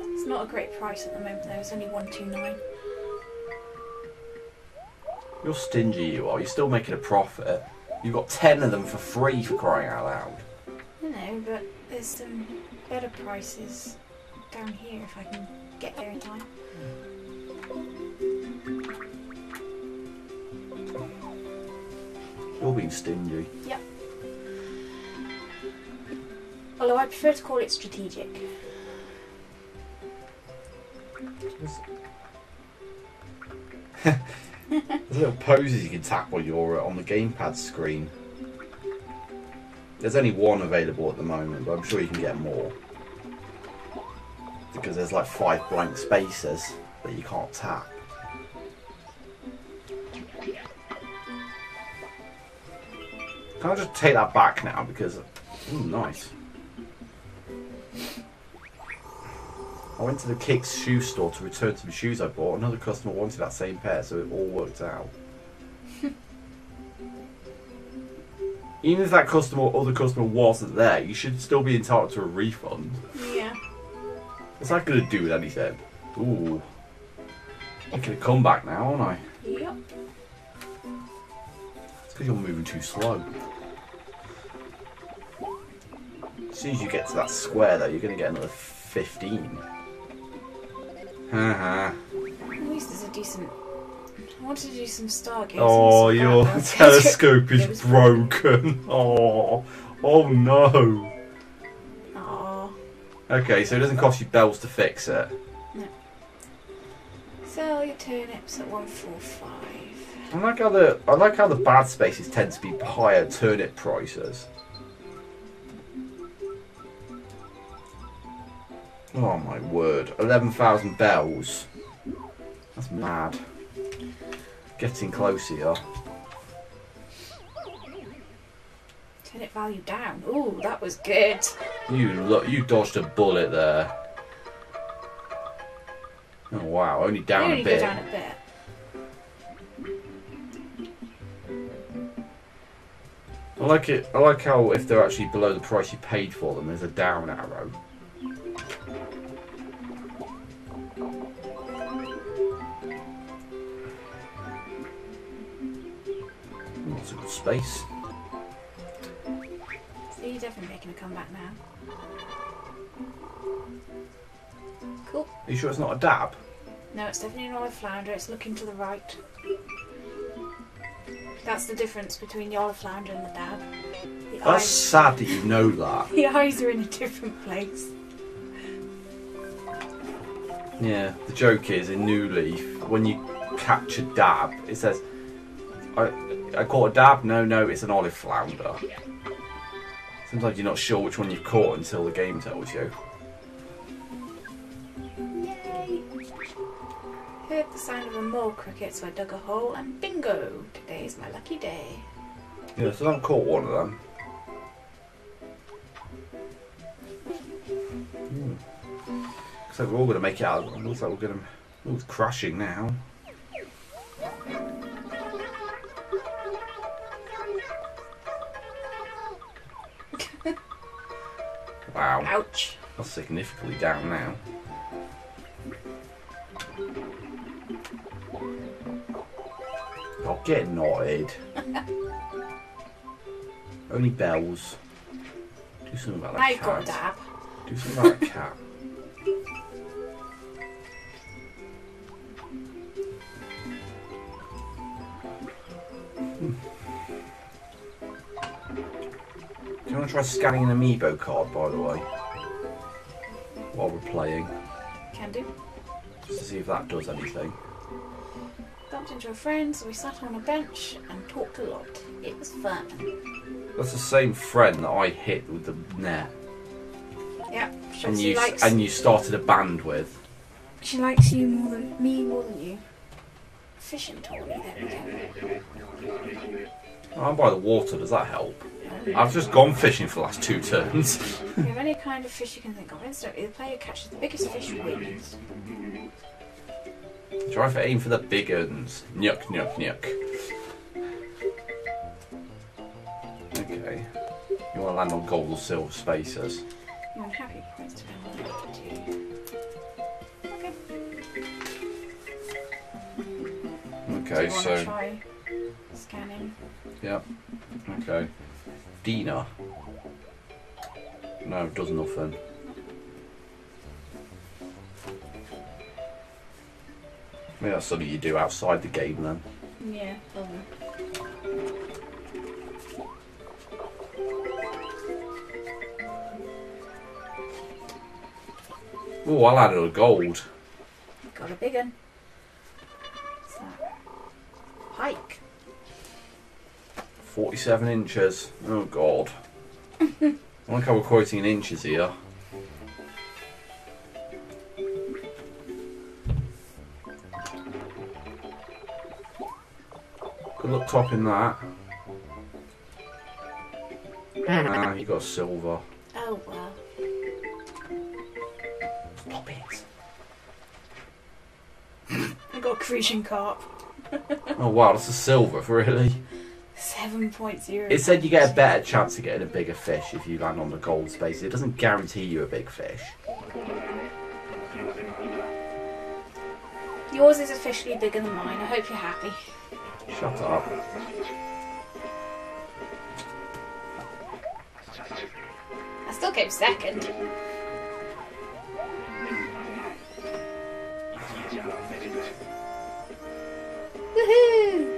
It's not a great price at the moment though, it's only 129. You're stingy, you are. You're still making a profit. You've got 10 of them for free for crying out loud. Know, but there's some better prices down here if I can get there in time. You're being stingy. Yep. Although I prefer to call it strategic. There's little poses you can tap while you're on the gamepad screen. There's only one available at the moment, but I'm sure you can get more. Because there's like five blank spaces that you can't tap. Can I just take that back now? Because, ooh, nice. I went to the Kicks shoe store to return some shoes I bought. Another customer wanted that same pair, so it all worked out. Even if that customer or other customer wasn't there, you should still be entitled to a refund. Yeah. What's that going to do with anything? Ooh. Making come back now, aren't I? Yep. It's because you're moving too slow. Soon as you get to that square, though, you're going to get another 15. Haha. At least there's a decent. I wanted to do some stargazing. Oh, some your telescope is broken. Oh, oh no. Aw. Okay, so it doesn't cost you bells to fix it. Sell your turnips at 145. I like how the I like how the bad spaces tend to be higher turnip prices. Oh my word! Eleven thousand bells. That's mad. Getting close here. Turn it value down. Ooh, that was good. You look, you dodged a bullet there. Oh wow! Only down Really a go bit. down a bit. I like it. I like how if they're actually below the price you paid for them, there's a down arrow. That's a good space. So you're definitely making a comeback now. Cool. Are you sure it's not a dab? No, it's definitely an olive flounder. It's looking to the right. That's the difference between the olive flounder and the dab. The That's eyes, sad that you know that. the eyes are in a different place. Yeah. The joke is in New Leaf when you catch a dab, it says, "I I caught a dab." No, no, it's an olive flounder. Sometimes you're not sure which one you've caught until the game tells you. Yay! Heard the sound of a mole cricket, so I dug a hole and bingo! Today's my lucky day. Yeah, so I haven't caught one of them. Hmm. Looks like we're all going to make it out. Looks like we're going to. Oh, it's crashing now. Wow, Ouch! that's significantly down now. I'll get knotted. Only bells. Do something about that you've cat. got a dab. Do something about that cat. Try scanning an amiibo card, by the way? While we're playing, Can do. just to see if that does anything. Bumped into a friend, so we sat on a bench and talked a lot. It was fun. That's the same friend that I hit with the net, Yeah, she, and you likes and you started a band with. she likes you more than me more than you. Fishing toy. There we go. Oh, I'm by the water. Does that help? I've just gone fishing for the last two turns. If you have any kind of fish you can think of, instantly the player catches the biggest fish wins. Try for aim for the big uns. Nyuk, nyuk, nyuk. Okay. You want to land on gold or silver spaces. You want happy points to. Okay. Okay, Do you want so try scanning? yeah. Okay. Dina. No, it does nothing. Maybe that's something you do outside the game then. Yeah, probably. Oh, I'll add a gold. Got a big one. What's that? Pike. 47 inches. Oh, God. I like how we're quoting in inches here. Good luck topping that. Ah, you got silver. Oh well. Stop it. I got a crucian carp. Oh wow, that's a silver, really. Seven point zero. It said you get a better chance of getting a bigger fish if you land on the gold space. It doesn't guarantee you a big fish. Yours is officially bigger than mine. I hope you're happy. Shut up. I still came second. Woohoo!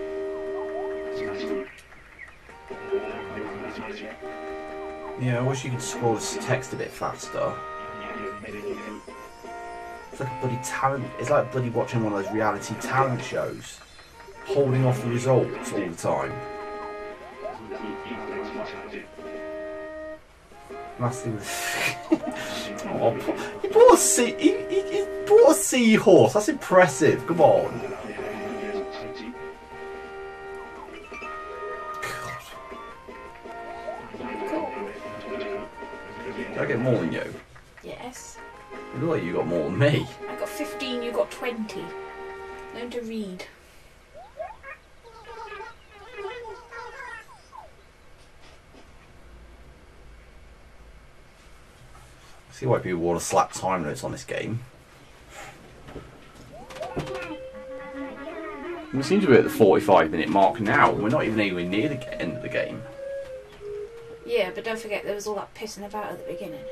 Yeah, I wish you could scroll this text a bit faster. It's like a bloody talent. It's like bloody watching one of those reality talent shows, holding off the results all the time. The. oh, he bought a sea. He, he, he bought a seahorse. That's impressive. Come on. I get more than you? Yes. It looked like you got more than me. I got 15, you got 20. Learn to read. See why people want to slap time limits on this game. We seem to be at the 45 minute mark now. And we're not even anywhere near the end of the game. Yeah, but don't forget there was all that pissing about at the beginning.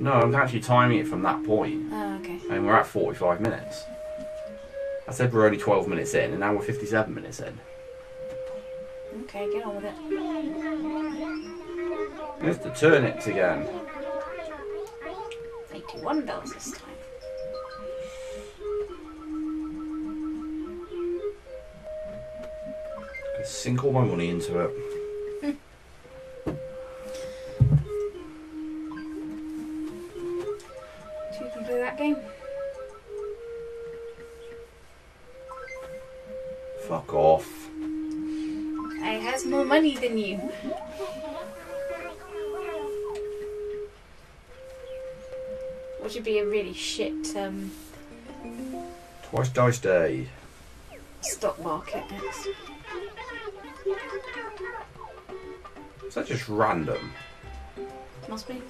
No, I'm actually timing it from that point, Oh, okay. and we're at 45 minutes. I said we're only 12 minutes in, and now we're 57 minutes in. Okay, get on with it. There's the turnips again. 81 bells this time. Sink all my money into it. Play that game? Fuck off. I has more money than you. Which would be a really shit um, Twice dice day. stock market next. Is that just random? Must be.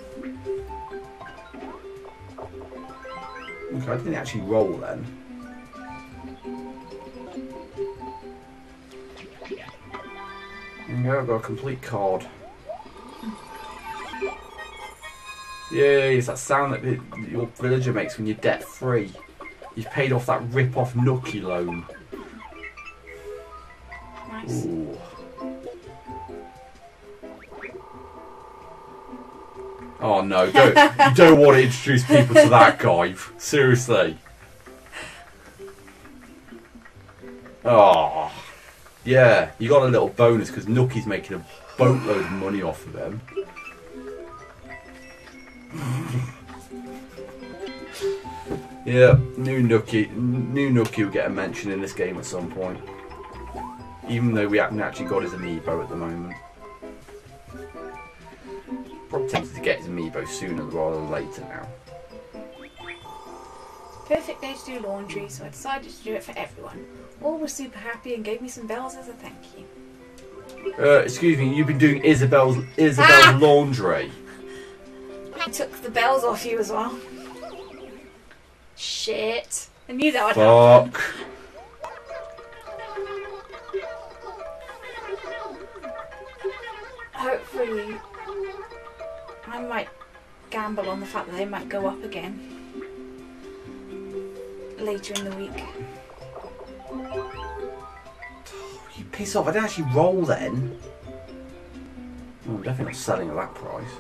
Okay, I didn't actually roll then. Yeah, I've got a complete card. Yay, it's that sound that your villager makes when you're debt free. You've paid off that rip off Nookie loan. Oh no, don't you don't want to introduce people to that guy. Seriously. Oh. Yeah, you got a little bonus because Nookie's making a boatload of money off of them. yeah, new Nookie, new Nookie will get a mention in this game at some point. Even though we haven't actually got his amiibo at the moment. Get his amiibo sooner rather than later now. Perfect day to do laundry, so I decided to do it for everyone. All were super happy and gave me some bells as a thank you. Uh, excuse me, you've been doing Isabelle's Isabelle's Ah! laundry. I took the bells off you as well. Shit. I knew that would happen. Fuck. Hopefully, I might gamble on the fact that they might go up again later in the week. Oh, you piss off. I didn't actually roll then. Oh, I'm definitely not selling at that price.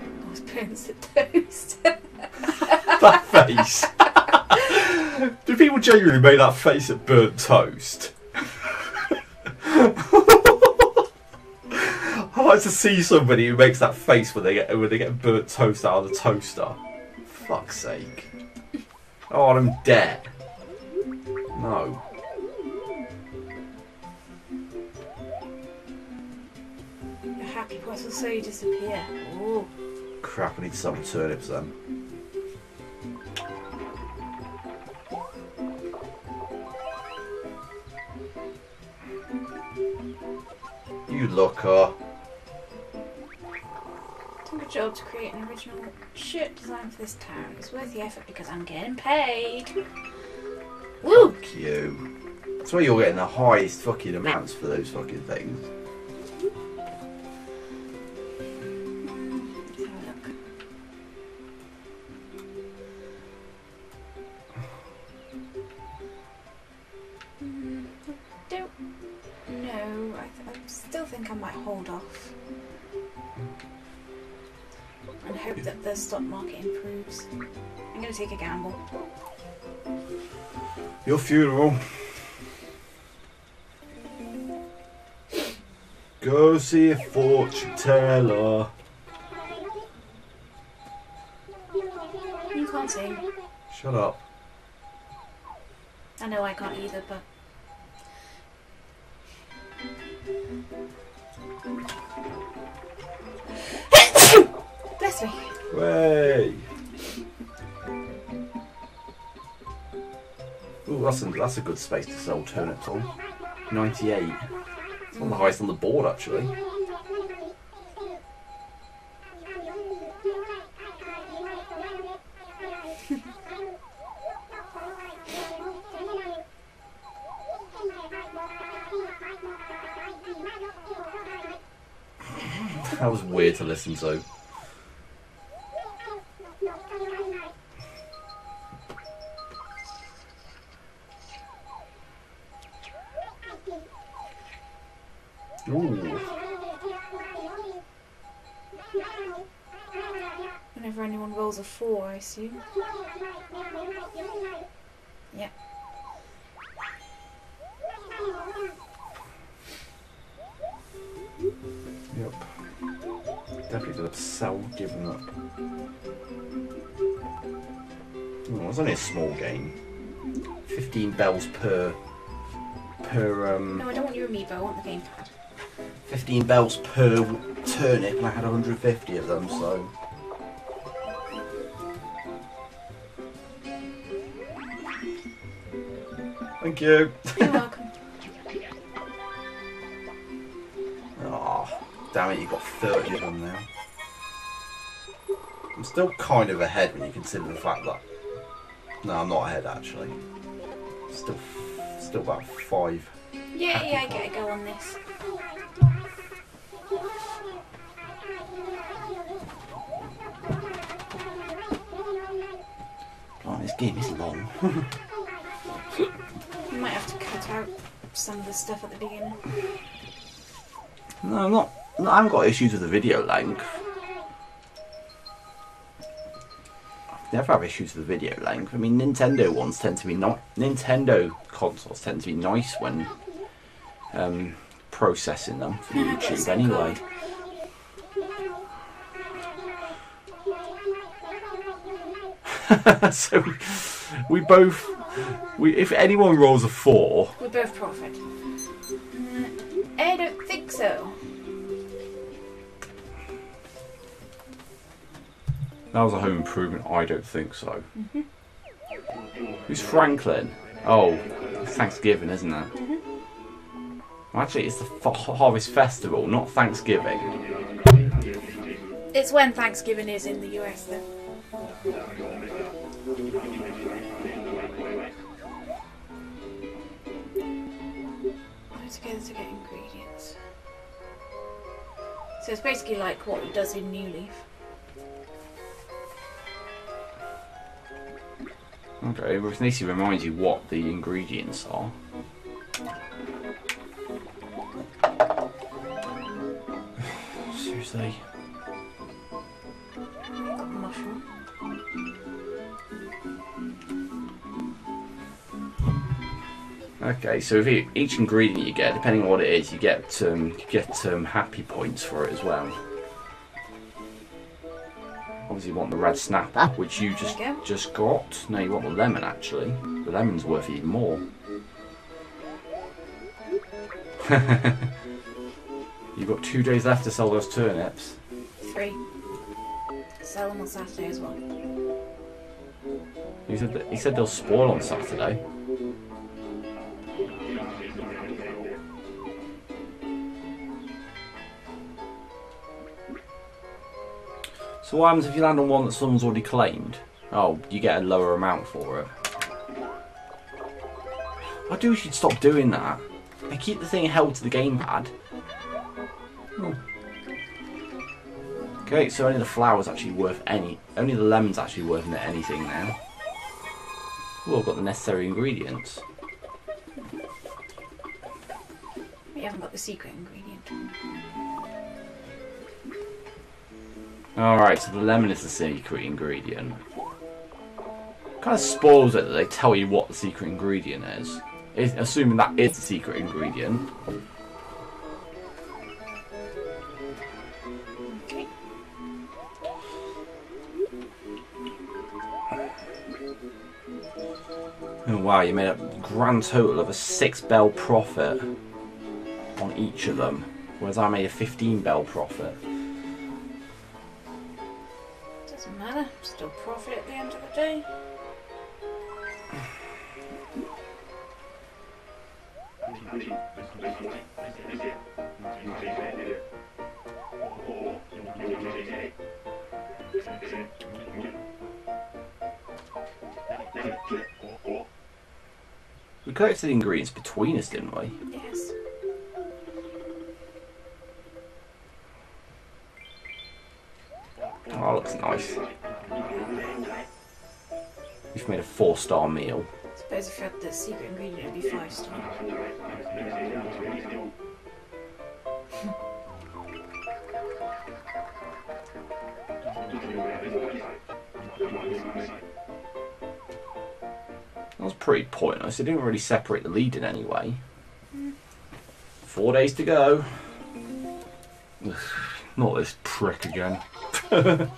I was burns the toast. that face. Do people genuinely make that face at burnt toast? I like to see somebody who makes that face when they get when they get burnt toast out of the toaster. Fuck's sake. Oh, I'm dead. No. Your happy pots will slowly disappear. Ooh. Crap, I need some turnips then. You looker. Job to create an original shirt design for this town. It's worth the effort because I'm getting paid. Woo! You. That's why you're getting the highest fucking amounts for those fucking things. Going to take gamble. Your funeral. Go see a fortune teller. You can't sing. Shut up. I know I can't either, but bless me. Way. Ooh, that's a, that's a good space to sell turnips on. 98. It's one of the highest on the board, actually. That was weird to listen to. Assume. Yeah. Yep. Definitely gonna sell, giving up. Oh, it's only a small game. 15 bells per. per, um. No, I don't want your amiibo. I want the gamepad. 15 bells per turnip, and I had 150 of them, so. Thank you. You're welcome. Oh, damn it, You've got 30 of them now. I'm still kind of ahead when you consider the fact that. No, I'm not ahead actually. Still, still about five. Yeah, yeah, I get a go on this. Oh, this game is long. Might have to cut out some of the stuff at the beginning. No, I'm not. No, I haven't got issues with the video length. I've never have issues with the video length. I mean, Nintendo ones tend to be not. Nintendo consoles tend to be nice when um, processing them for YouTube anyway. so we both. We, if anyone rolls a four, We both profit. Mm, I don't think so. that was a home improvement. I don't think so. Who's Franklin? Oh, it's Thanksgiving, isn't it? Well, actually, it's the F- Harvest Festival, not Thanksgiving. It's when Thanksgiving is in the US, though. To get to get ingredients. So it's basically like what he does in New Leaf. Okay, which nice to reminds you what the ingredients are. Seriously. Mushroom. Okay, so if you, each ingredient you get, depending on what it is, you get um, you get um, happy points for it as well. Obviously, you want the red snapper, which you just you go. just got. No, you want the lemon actually. The lemon's worth even more. You've got two days left to sell those turnips. Three. Sell them on Saturday as well. He said that, he said they'll spoil on Saturday. So what happens if you land on one that someone's already claimed? Oh, you get a lower amount for it. I do wish you'd stop doing that. They keep the thing held to the gamepad. Hmm. Okay, so only the flower's actually worth any. Only the lemon's actually worth anything now. Well, I've got the necessary ingredients. We haven't got the secret ingredient. Alright, so the lemon is the secret ingredient. Kind of spoils it that they tell you what the secret ingredient is. Assuming that is the secret ingredient. Oh wow, you made a grand total of a 6 bell profit on each of them. Whereas I made a 15 bell profit. Profit at the end of the day. We collected the ingredients between us, didn't we? Four star meal. Suppose if you had the secret ingredient, it'd be five star. That was pretty pointless. It didn't really separate the lead in any way. Hmm. Four days to go. Hmm. Ugh, Not this prick again.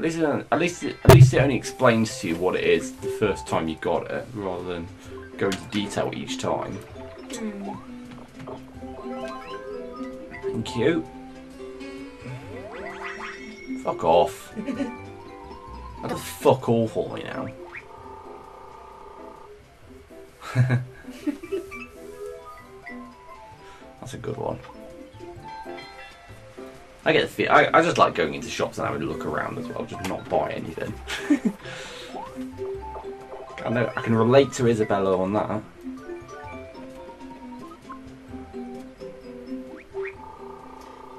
At least, at least, it, at least it only explains to you what it is the first time you got it, rather than go into detail each time. Hmm. Thank you. Fuck off. That's a fuck all for me now. That's a good one. I get the feel. I, I just like going into shops and having a look around as well, just not buy anything. I know I can relate to Isabelle on that.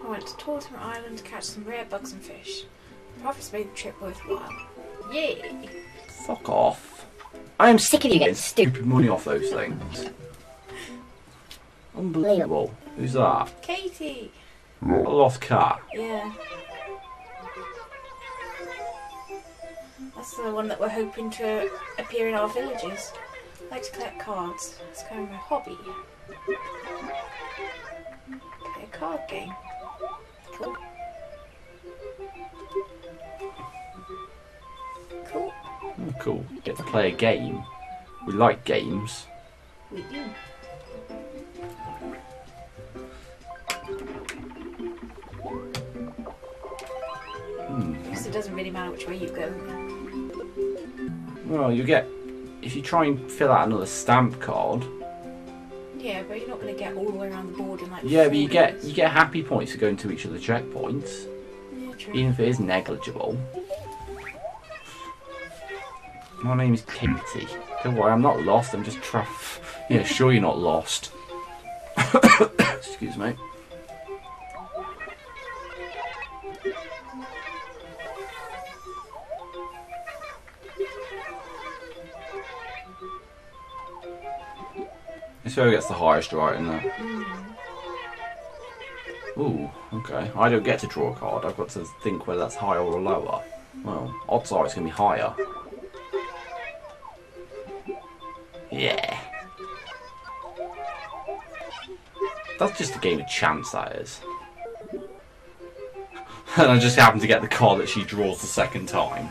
I went to Tortimer Island to catch some rare bugs and fish. The profits made the trip worthwhile. Yay! Fuck off. I am Sick of you getting stupid money off those things. Unbelievable. Who's that? Katie! A lost cat. Yeah. That's the one that we're hoping to appear in our villages. I like to collect cards. It's kind of my hobby. Play a card game. Cool. Cool. Oh, cool. Get to play a game. We like games. We do. It doesn't really matter which way you go. Well, you get if you try and fill out another stamp card. Yeah, but you're not going to get all the way around the board in like. Yeah, but you get you get happy points for going to each of the checkpoints, Yeah, true. even if it is negligible. My name is Katie. Don't worry, I'm not lost. I'm just tra- Yeah, sure you're not lost. Excuse me. This whoever gets the highest right in there. Ooh, okay. I don't get to draw a card. I've got to think whether that's higher or lower. Well, odds are it's going to be higher. Yeah. That's just a game of chance, that is. And I just happen to get the card that she draws the second time.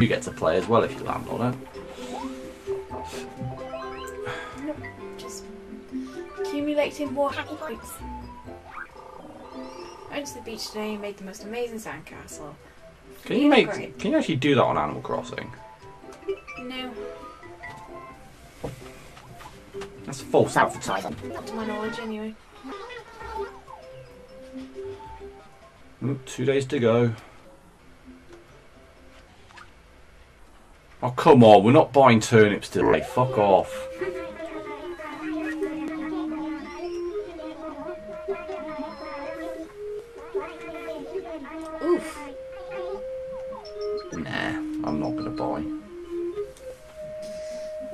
You get to play as well if you land on it. Nope. Just accumulating more happy points. I went to the beach today and made the most amazing sandcastle. Can you make? great. Can you actually do that on Animal Crossing? No, That's false advertising. not to my knowledge anyway. Two days to go. Oh come on, we're not buying turnips today. Fuck off. Oof. Nah, I'm not gonna buy.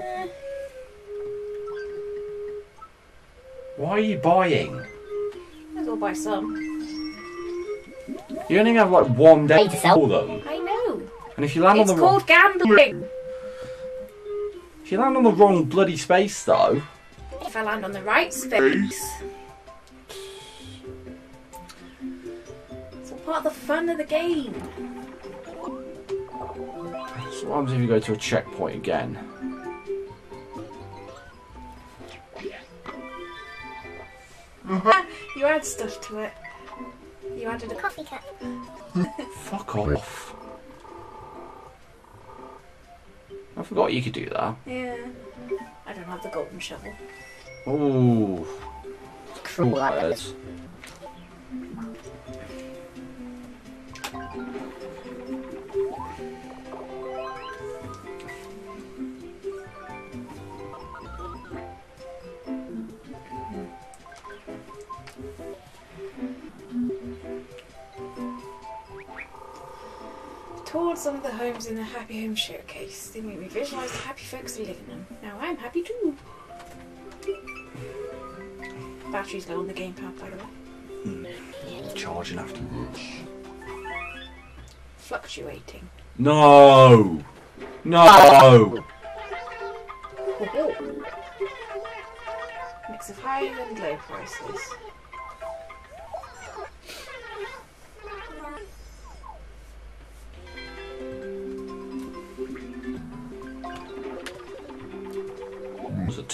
Eh, Why are you buying? might as well buy some. You only have like one day to sell them, I know. And if you land It's on the wrong, called gambling. if you land on the wrong bloody space though, If I land on the right space. It's all part of the fun of the game. so what happens if you go to a checkpoint again? You add stuff to it. You added a coffee cup. Fuck off. I forgot you could do that. Yeah. I don't have the golden shovel. Ooh. Cruel words. Toured some of the homes in the Happy Home Showcase. They make me visualise the happy folks who live in them. Now I'm happy too. Battery's low on the gamepad, by the way. Hmm. Charging after. Fluctuating. No! No! Mix of high and low prices.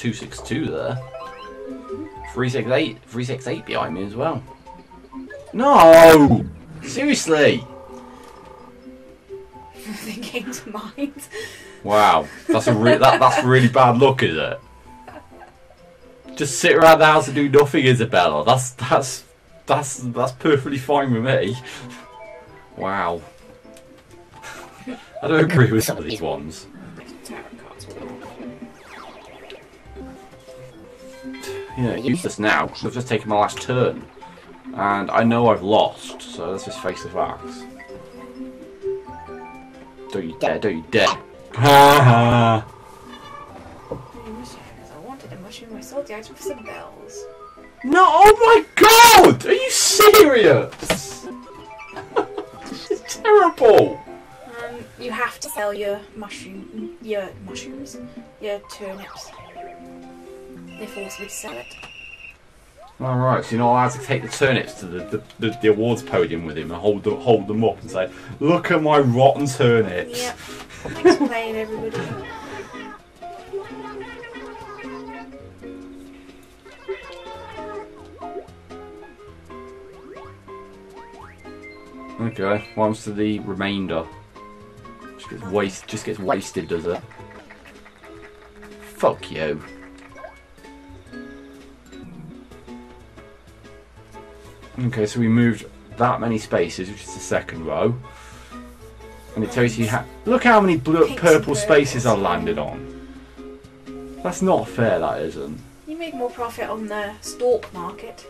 262 there. 368, 368 behind me as well. No! Seriously! Nothing came to mind. Wow, that's a re- that, that's really bad luck, is it? Just sit around the house and do nothing, Isabelle. That's that's that's that's perfectly fine with me. Wow. I don't agree with some of these ones. Yeah, useless now. 'cause I've just taken my last turn, and I know I've lost. So let's just face the facts. Don't you dare! Don't you dare! Ha ha! I wanted a mushroom. I sold the item for some bells. No! Oh my god! Are you serious? this is terrible. Um, you have to sell your mushroom, your mushrooms, your turnips. Me to sell it. All right, so you're not allowed to take the turnips to the, the, the, the awards podium with him and hold them, hold them up and say, "Look at my rotten turnips." Yep. Thanks for playing, everybody. Okay, what happens to the remainder? Just gets waste. Just gets wasted, does it? Fuck you. Okay, so we moved that many spaces, which is the second row, and it tells you how. Look how many blue, purple spaces I landed on. That's not fair. That isn't. You made more profit on the stalk market.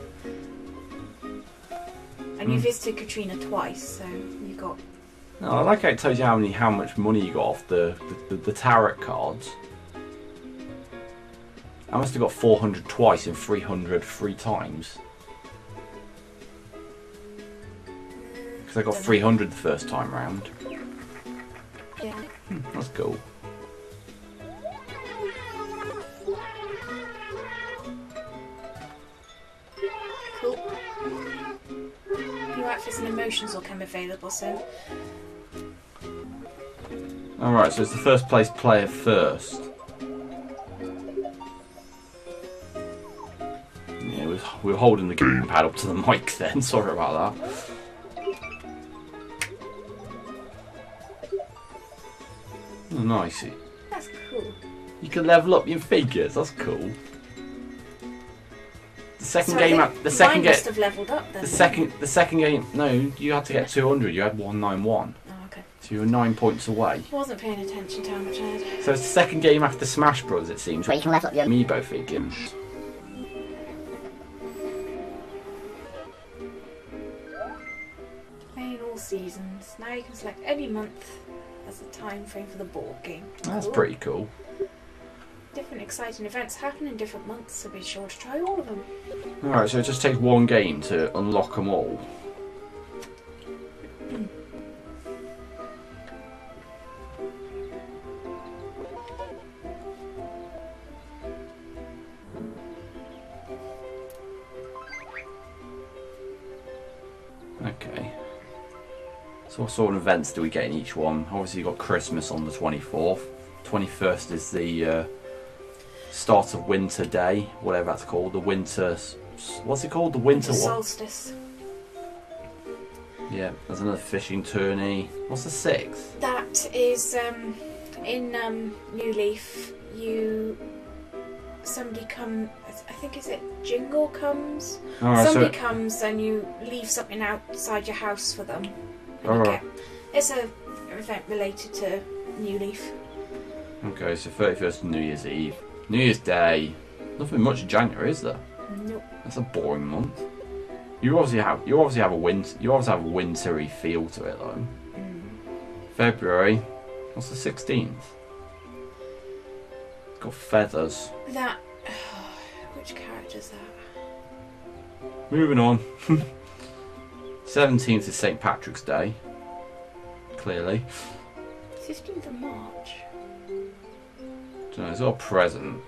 And you Hmm. visited Katrina twice, so you got No, I like how it tells you how many, how much money you got off the the, the, the tarot cards. I must have got 400 twice and 300 three times. Because I got 300 the first time round. Yeah. Hmm, that's cool. Outfits and emotions will come available soon. Alright, so it's the first place player first. Yeah, we we were holding the gamepad up to the mic then, sorry about that. Oh, nice. That's cool. You can level up your figures, that's cool. The second So game think out the second mine game must have leveled up then. the second the second game no, you had to get two hundred, you had one nine one. Oh, okay. So you were nine points away. I wasn't paying attention to how much I had. So it's the second game after Smash Bros. It seems. Where you can level up your Amiibo figures. Playing all seasons. Now you can select any month as a time frame for the board game. That's Cool. pretty cool. Different exciting events happen in different months, so be sure to try all of them. Alright, so it just takes one game to unlock them all. What sort of events do we get in each one? Obviously you've got Christmas on the 24th. 21st is the uh, start of Winter Day, whatever that's called. The Winter... What's it called? The Winter The solstice. Yeah, there's another fishing tourney. What's the 6th? That is um, in um, New Leaf. You somebody come. I think is it Jingle comes. Alright, so... somebody comes and you leave something outside your house for them. Alright. It's a event related to New Leaf. Okay, so 31st New Year's Eve. New Year's Day. Nothing much in January, is there? Nope. That's a boring month. You obviously have you obviously have a winter you obviously have a wintry feel to it though. Mm. February. What's the sixteenth? It's got feathers. That. which character's that? Moving on. Seventeenth is St. Patrick's Day. Clearly. Fifteenth of March. Don't know, it's got a present.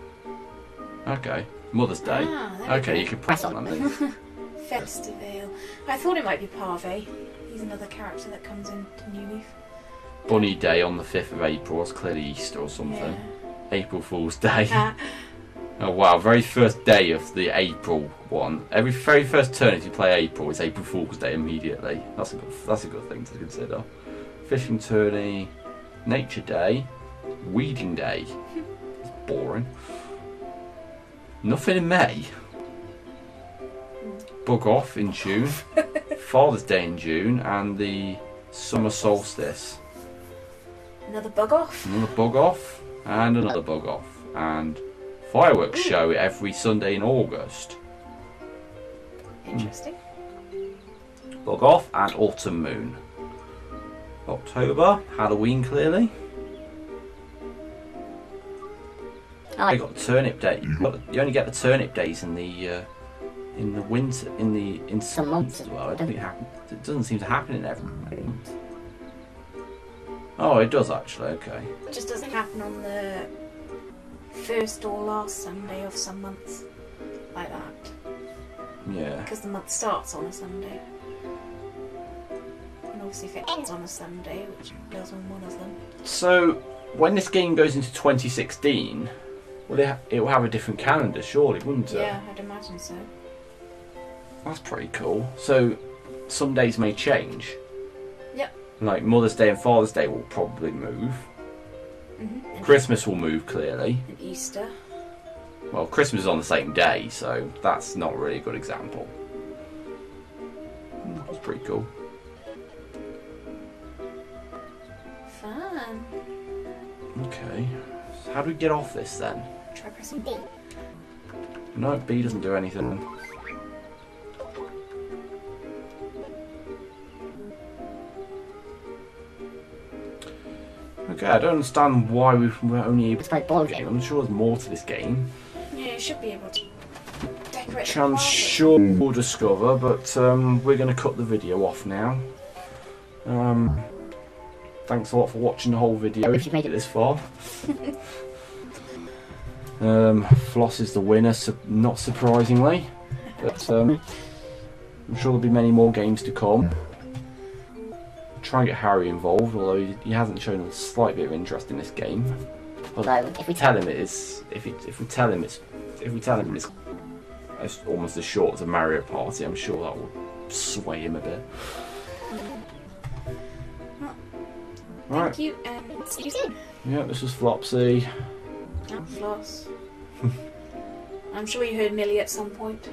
Okay. Mother's Day. Ah, Okay, you can press on them. then. Festivale. I thought it might be Pavé. He's another character that comes into New Leaf. Bunny Day on the 5th of April. It's clearly Easter or something. April Fool's Day. Oh wow, very first day of the April one. Every very first turn if you play April, it's April Fool's Day immediately. That's a good that's a good thing to consider. Fishing tourney, Nature Day, Weeding Day. It's boring. Nothing in May. Bug off in June. Father's Day in June and the summer solstice. another bug off. Another bug off and another bug off and fireworks show every Sunday in August. Interesting. Bug off and autumn moon. October Halloween clearly. I You like got turnip day. You, got, you only get the turnip days in the uh, in the winter in the in some months as well. I don't think it. It doesn't seem to happen in every month. Oh, it does actually. Okay. It just doesn't happen on the first or last Sunday of some months. Like that. Yeah. Because the month starts on a Sunday. And obviously if it ends on a Sunday, which does on one of them. So when this game goes into 2016, well, it, ha- it will have a different calendar, surely, wouldn't it? Yeah, I'd imagine so. That's pretty cool. So some days may change. Yep. Like Mother's Day and Father's Day will probably move. Hmm Christmas will move clearly. And Easter. Well, Christmas is on the same day, so that's not really a good example. Hmm, That's pretty cool. Fun. Okay. So how do we get off this then? Try pressing B. No, B doesn't do anything. Okay, I don't understand why we were only able Let's play ball game. game. I'm sure there's more to this game. Yeah, you should be able to decorate. the Chance carpet. sure we'll discover, but um, we're going to cut the video off now. Um, thanks a lot for watching the whole video. If you've made it this far. um, Floss is the winner, su- not surprisingly. But um, I'm sure there'll be many more games to come. Try and get Harry involved, although he, he hasn't shown a slight bit of interest in this game. Although, if we Tell him it is. If, he, if we tell him it's. If we tell him it's, it's almost as short as a Mario Party, I'm sure that will sway him a bit. Right. Thank you, and see you soon. Yeah, this was Flopsy. and floss. I'm sure you heard Millie at some point.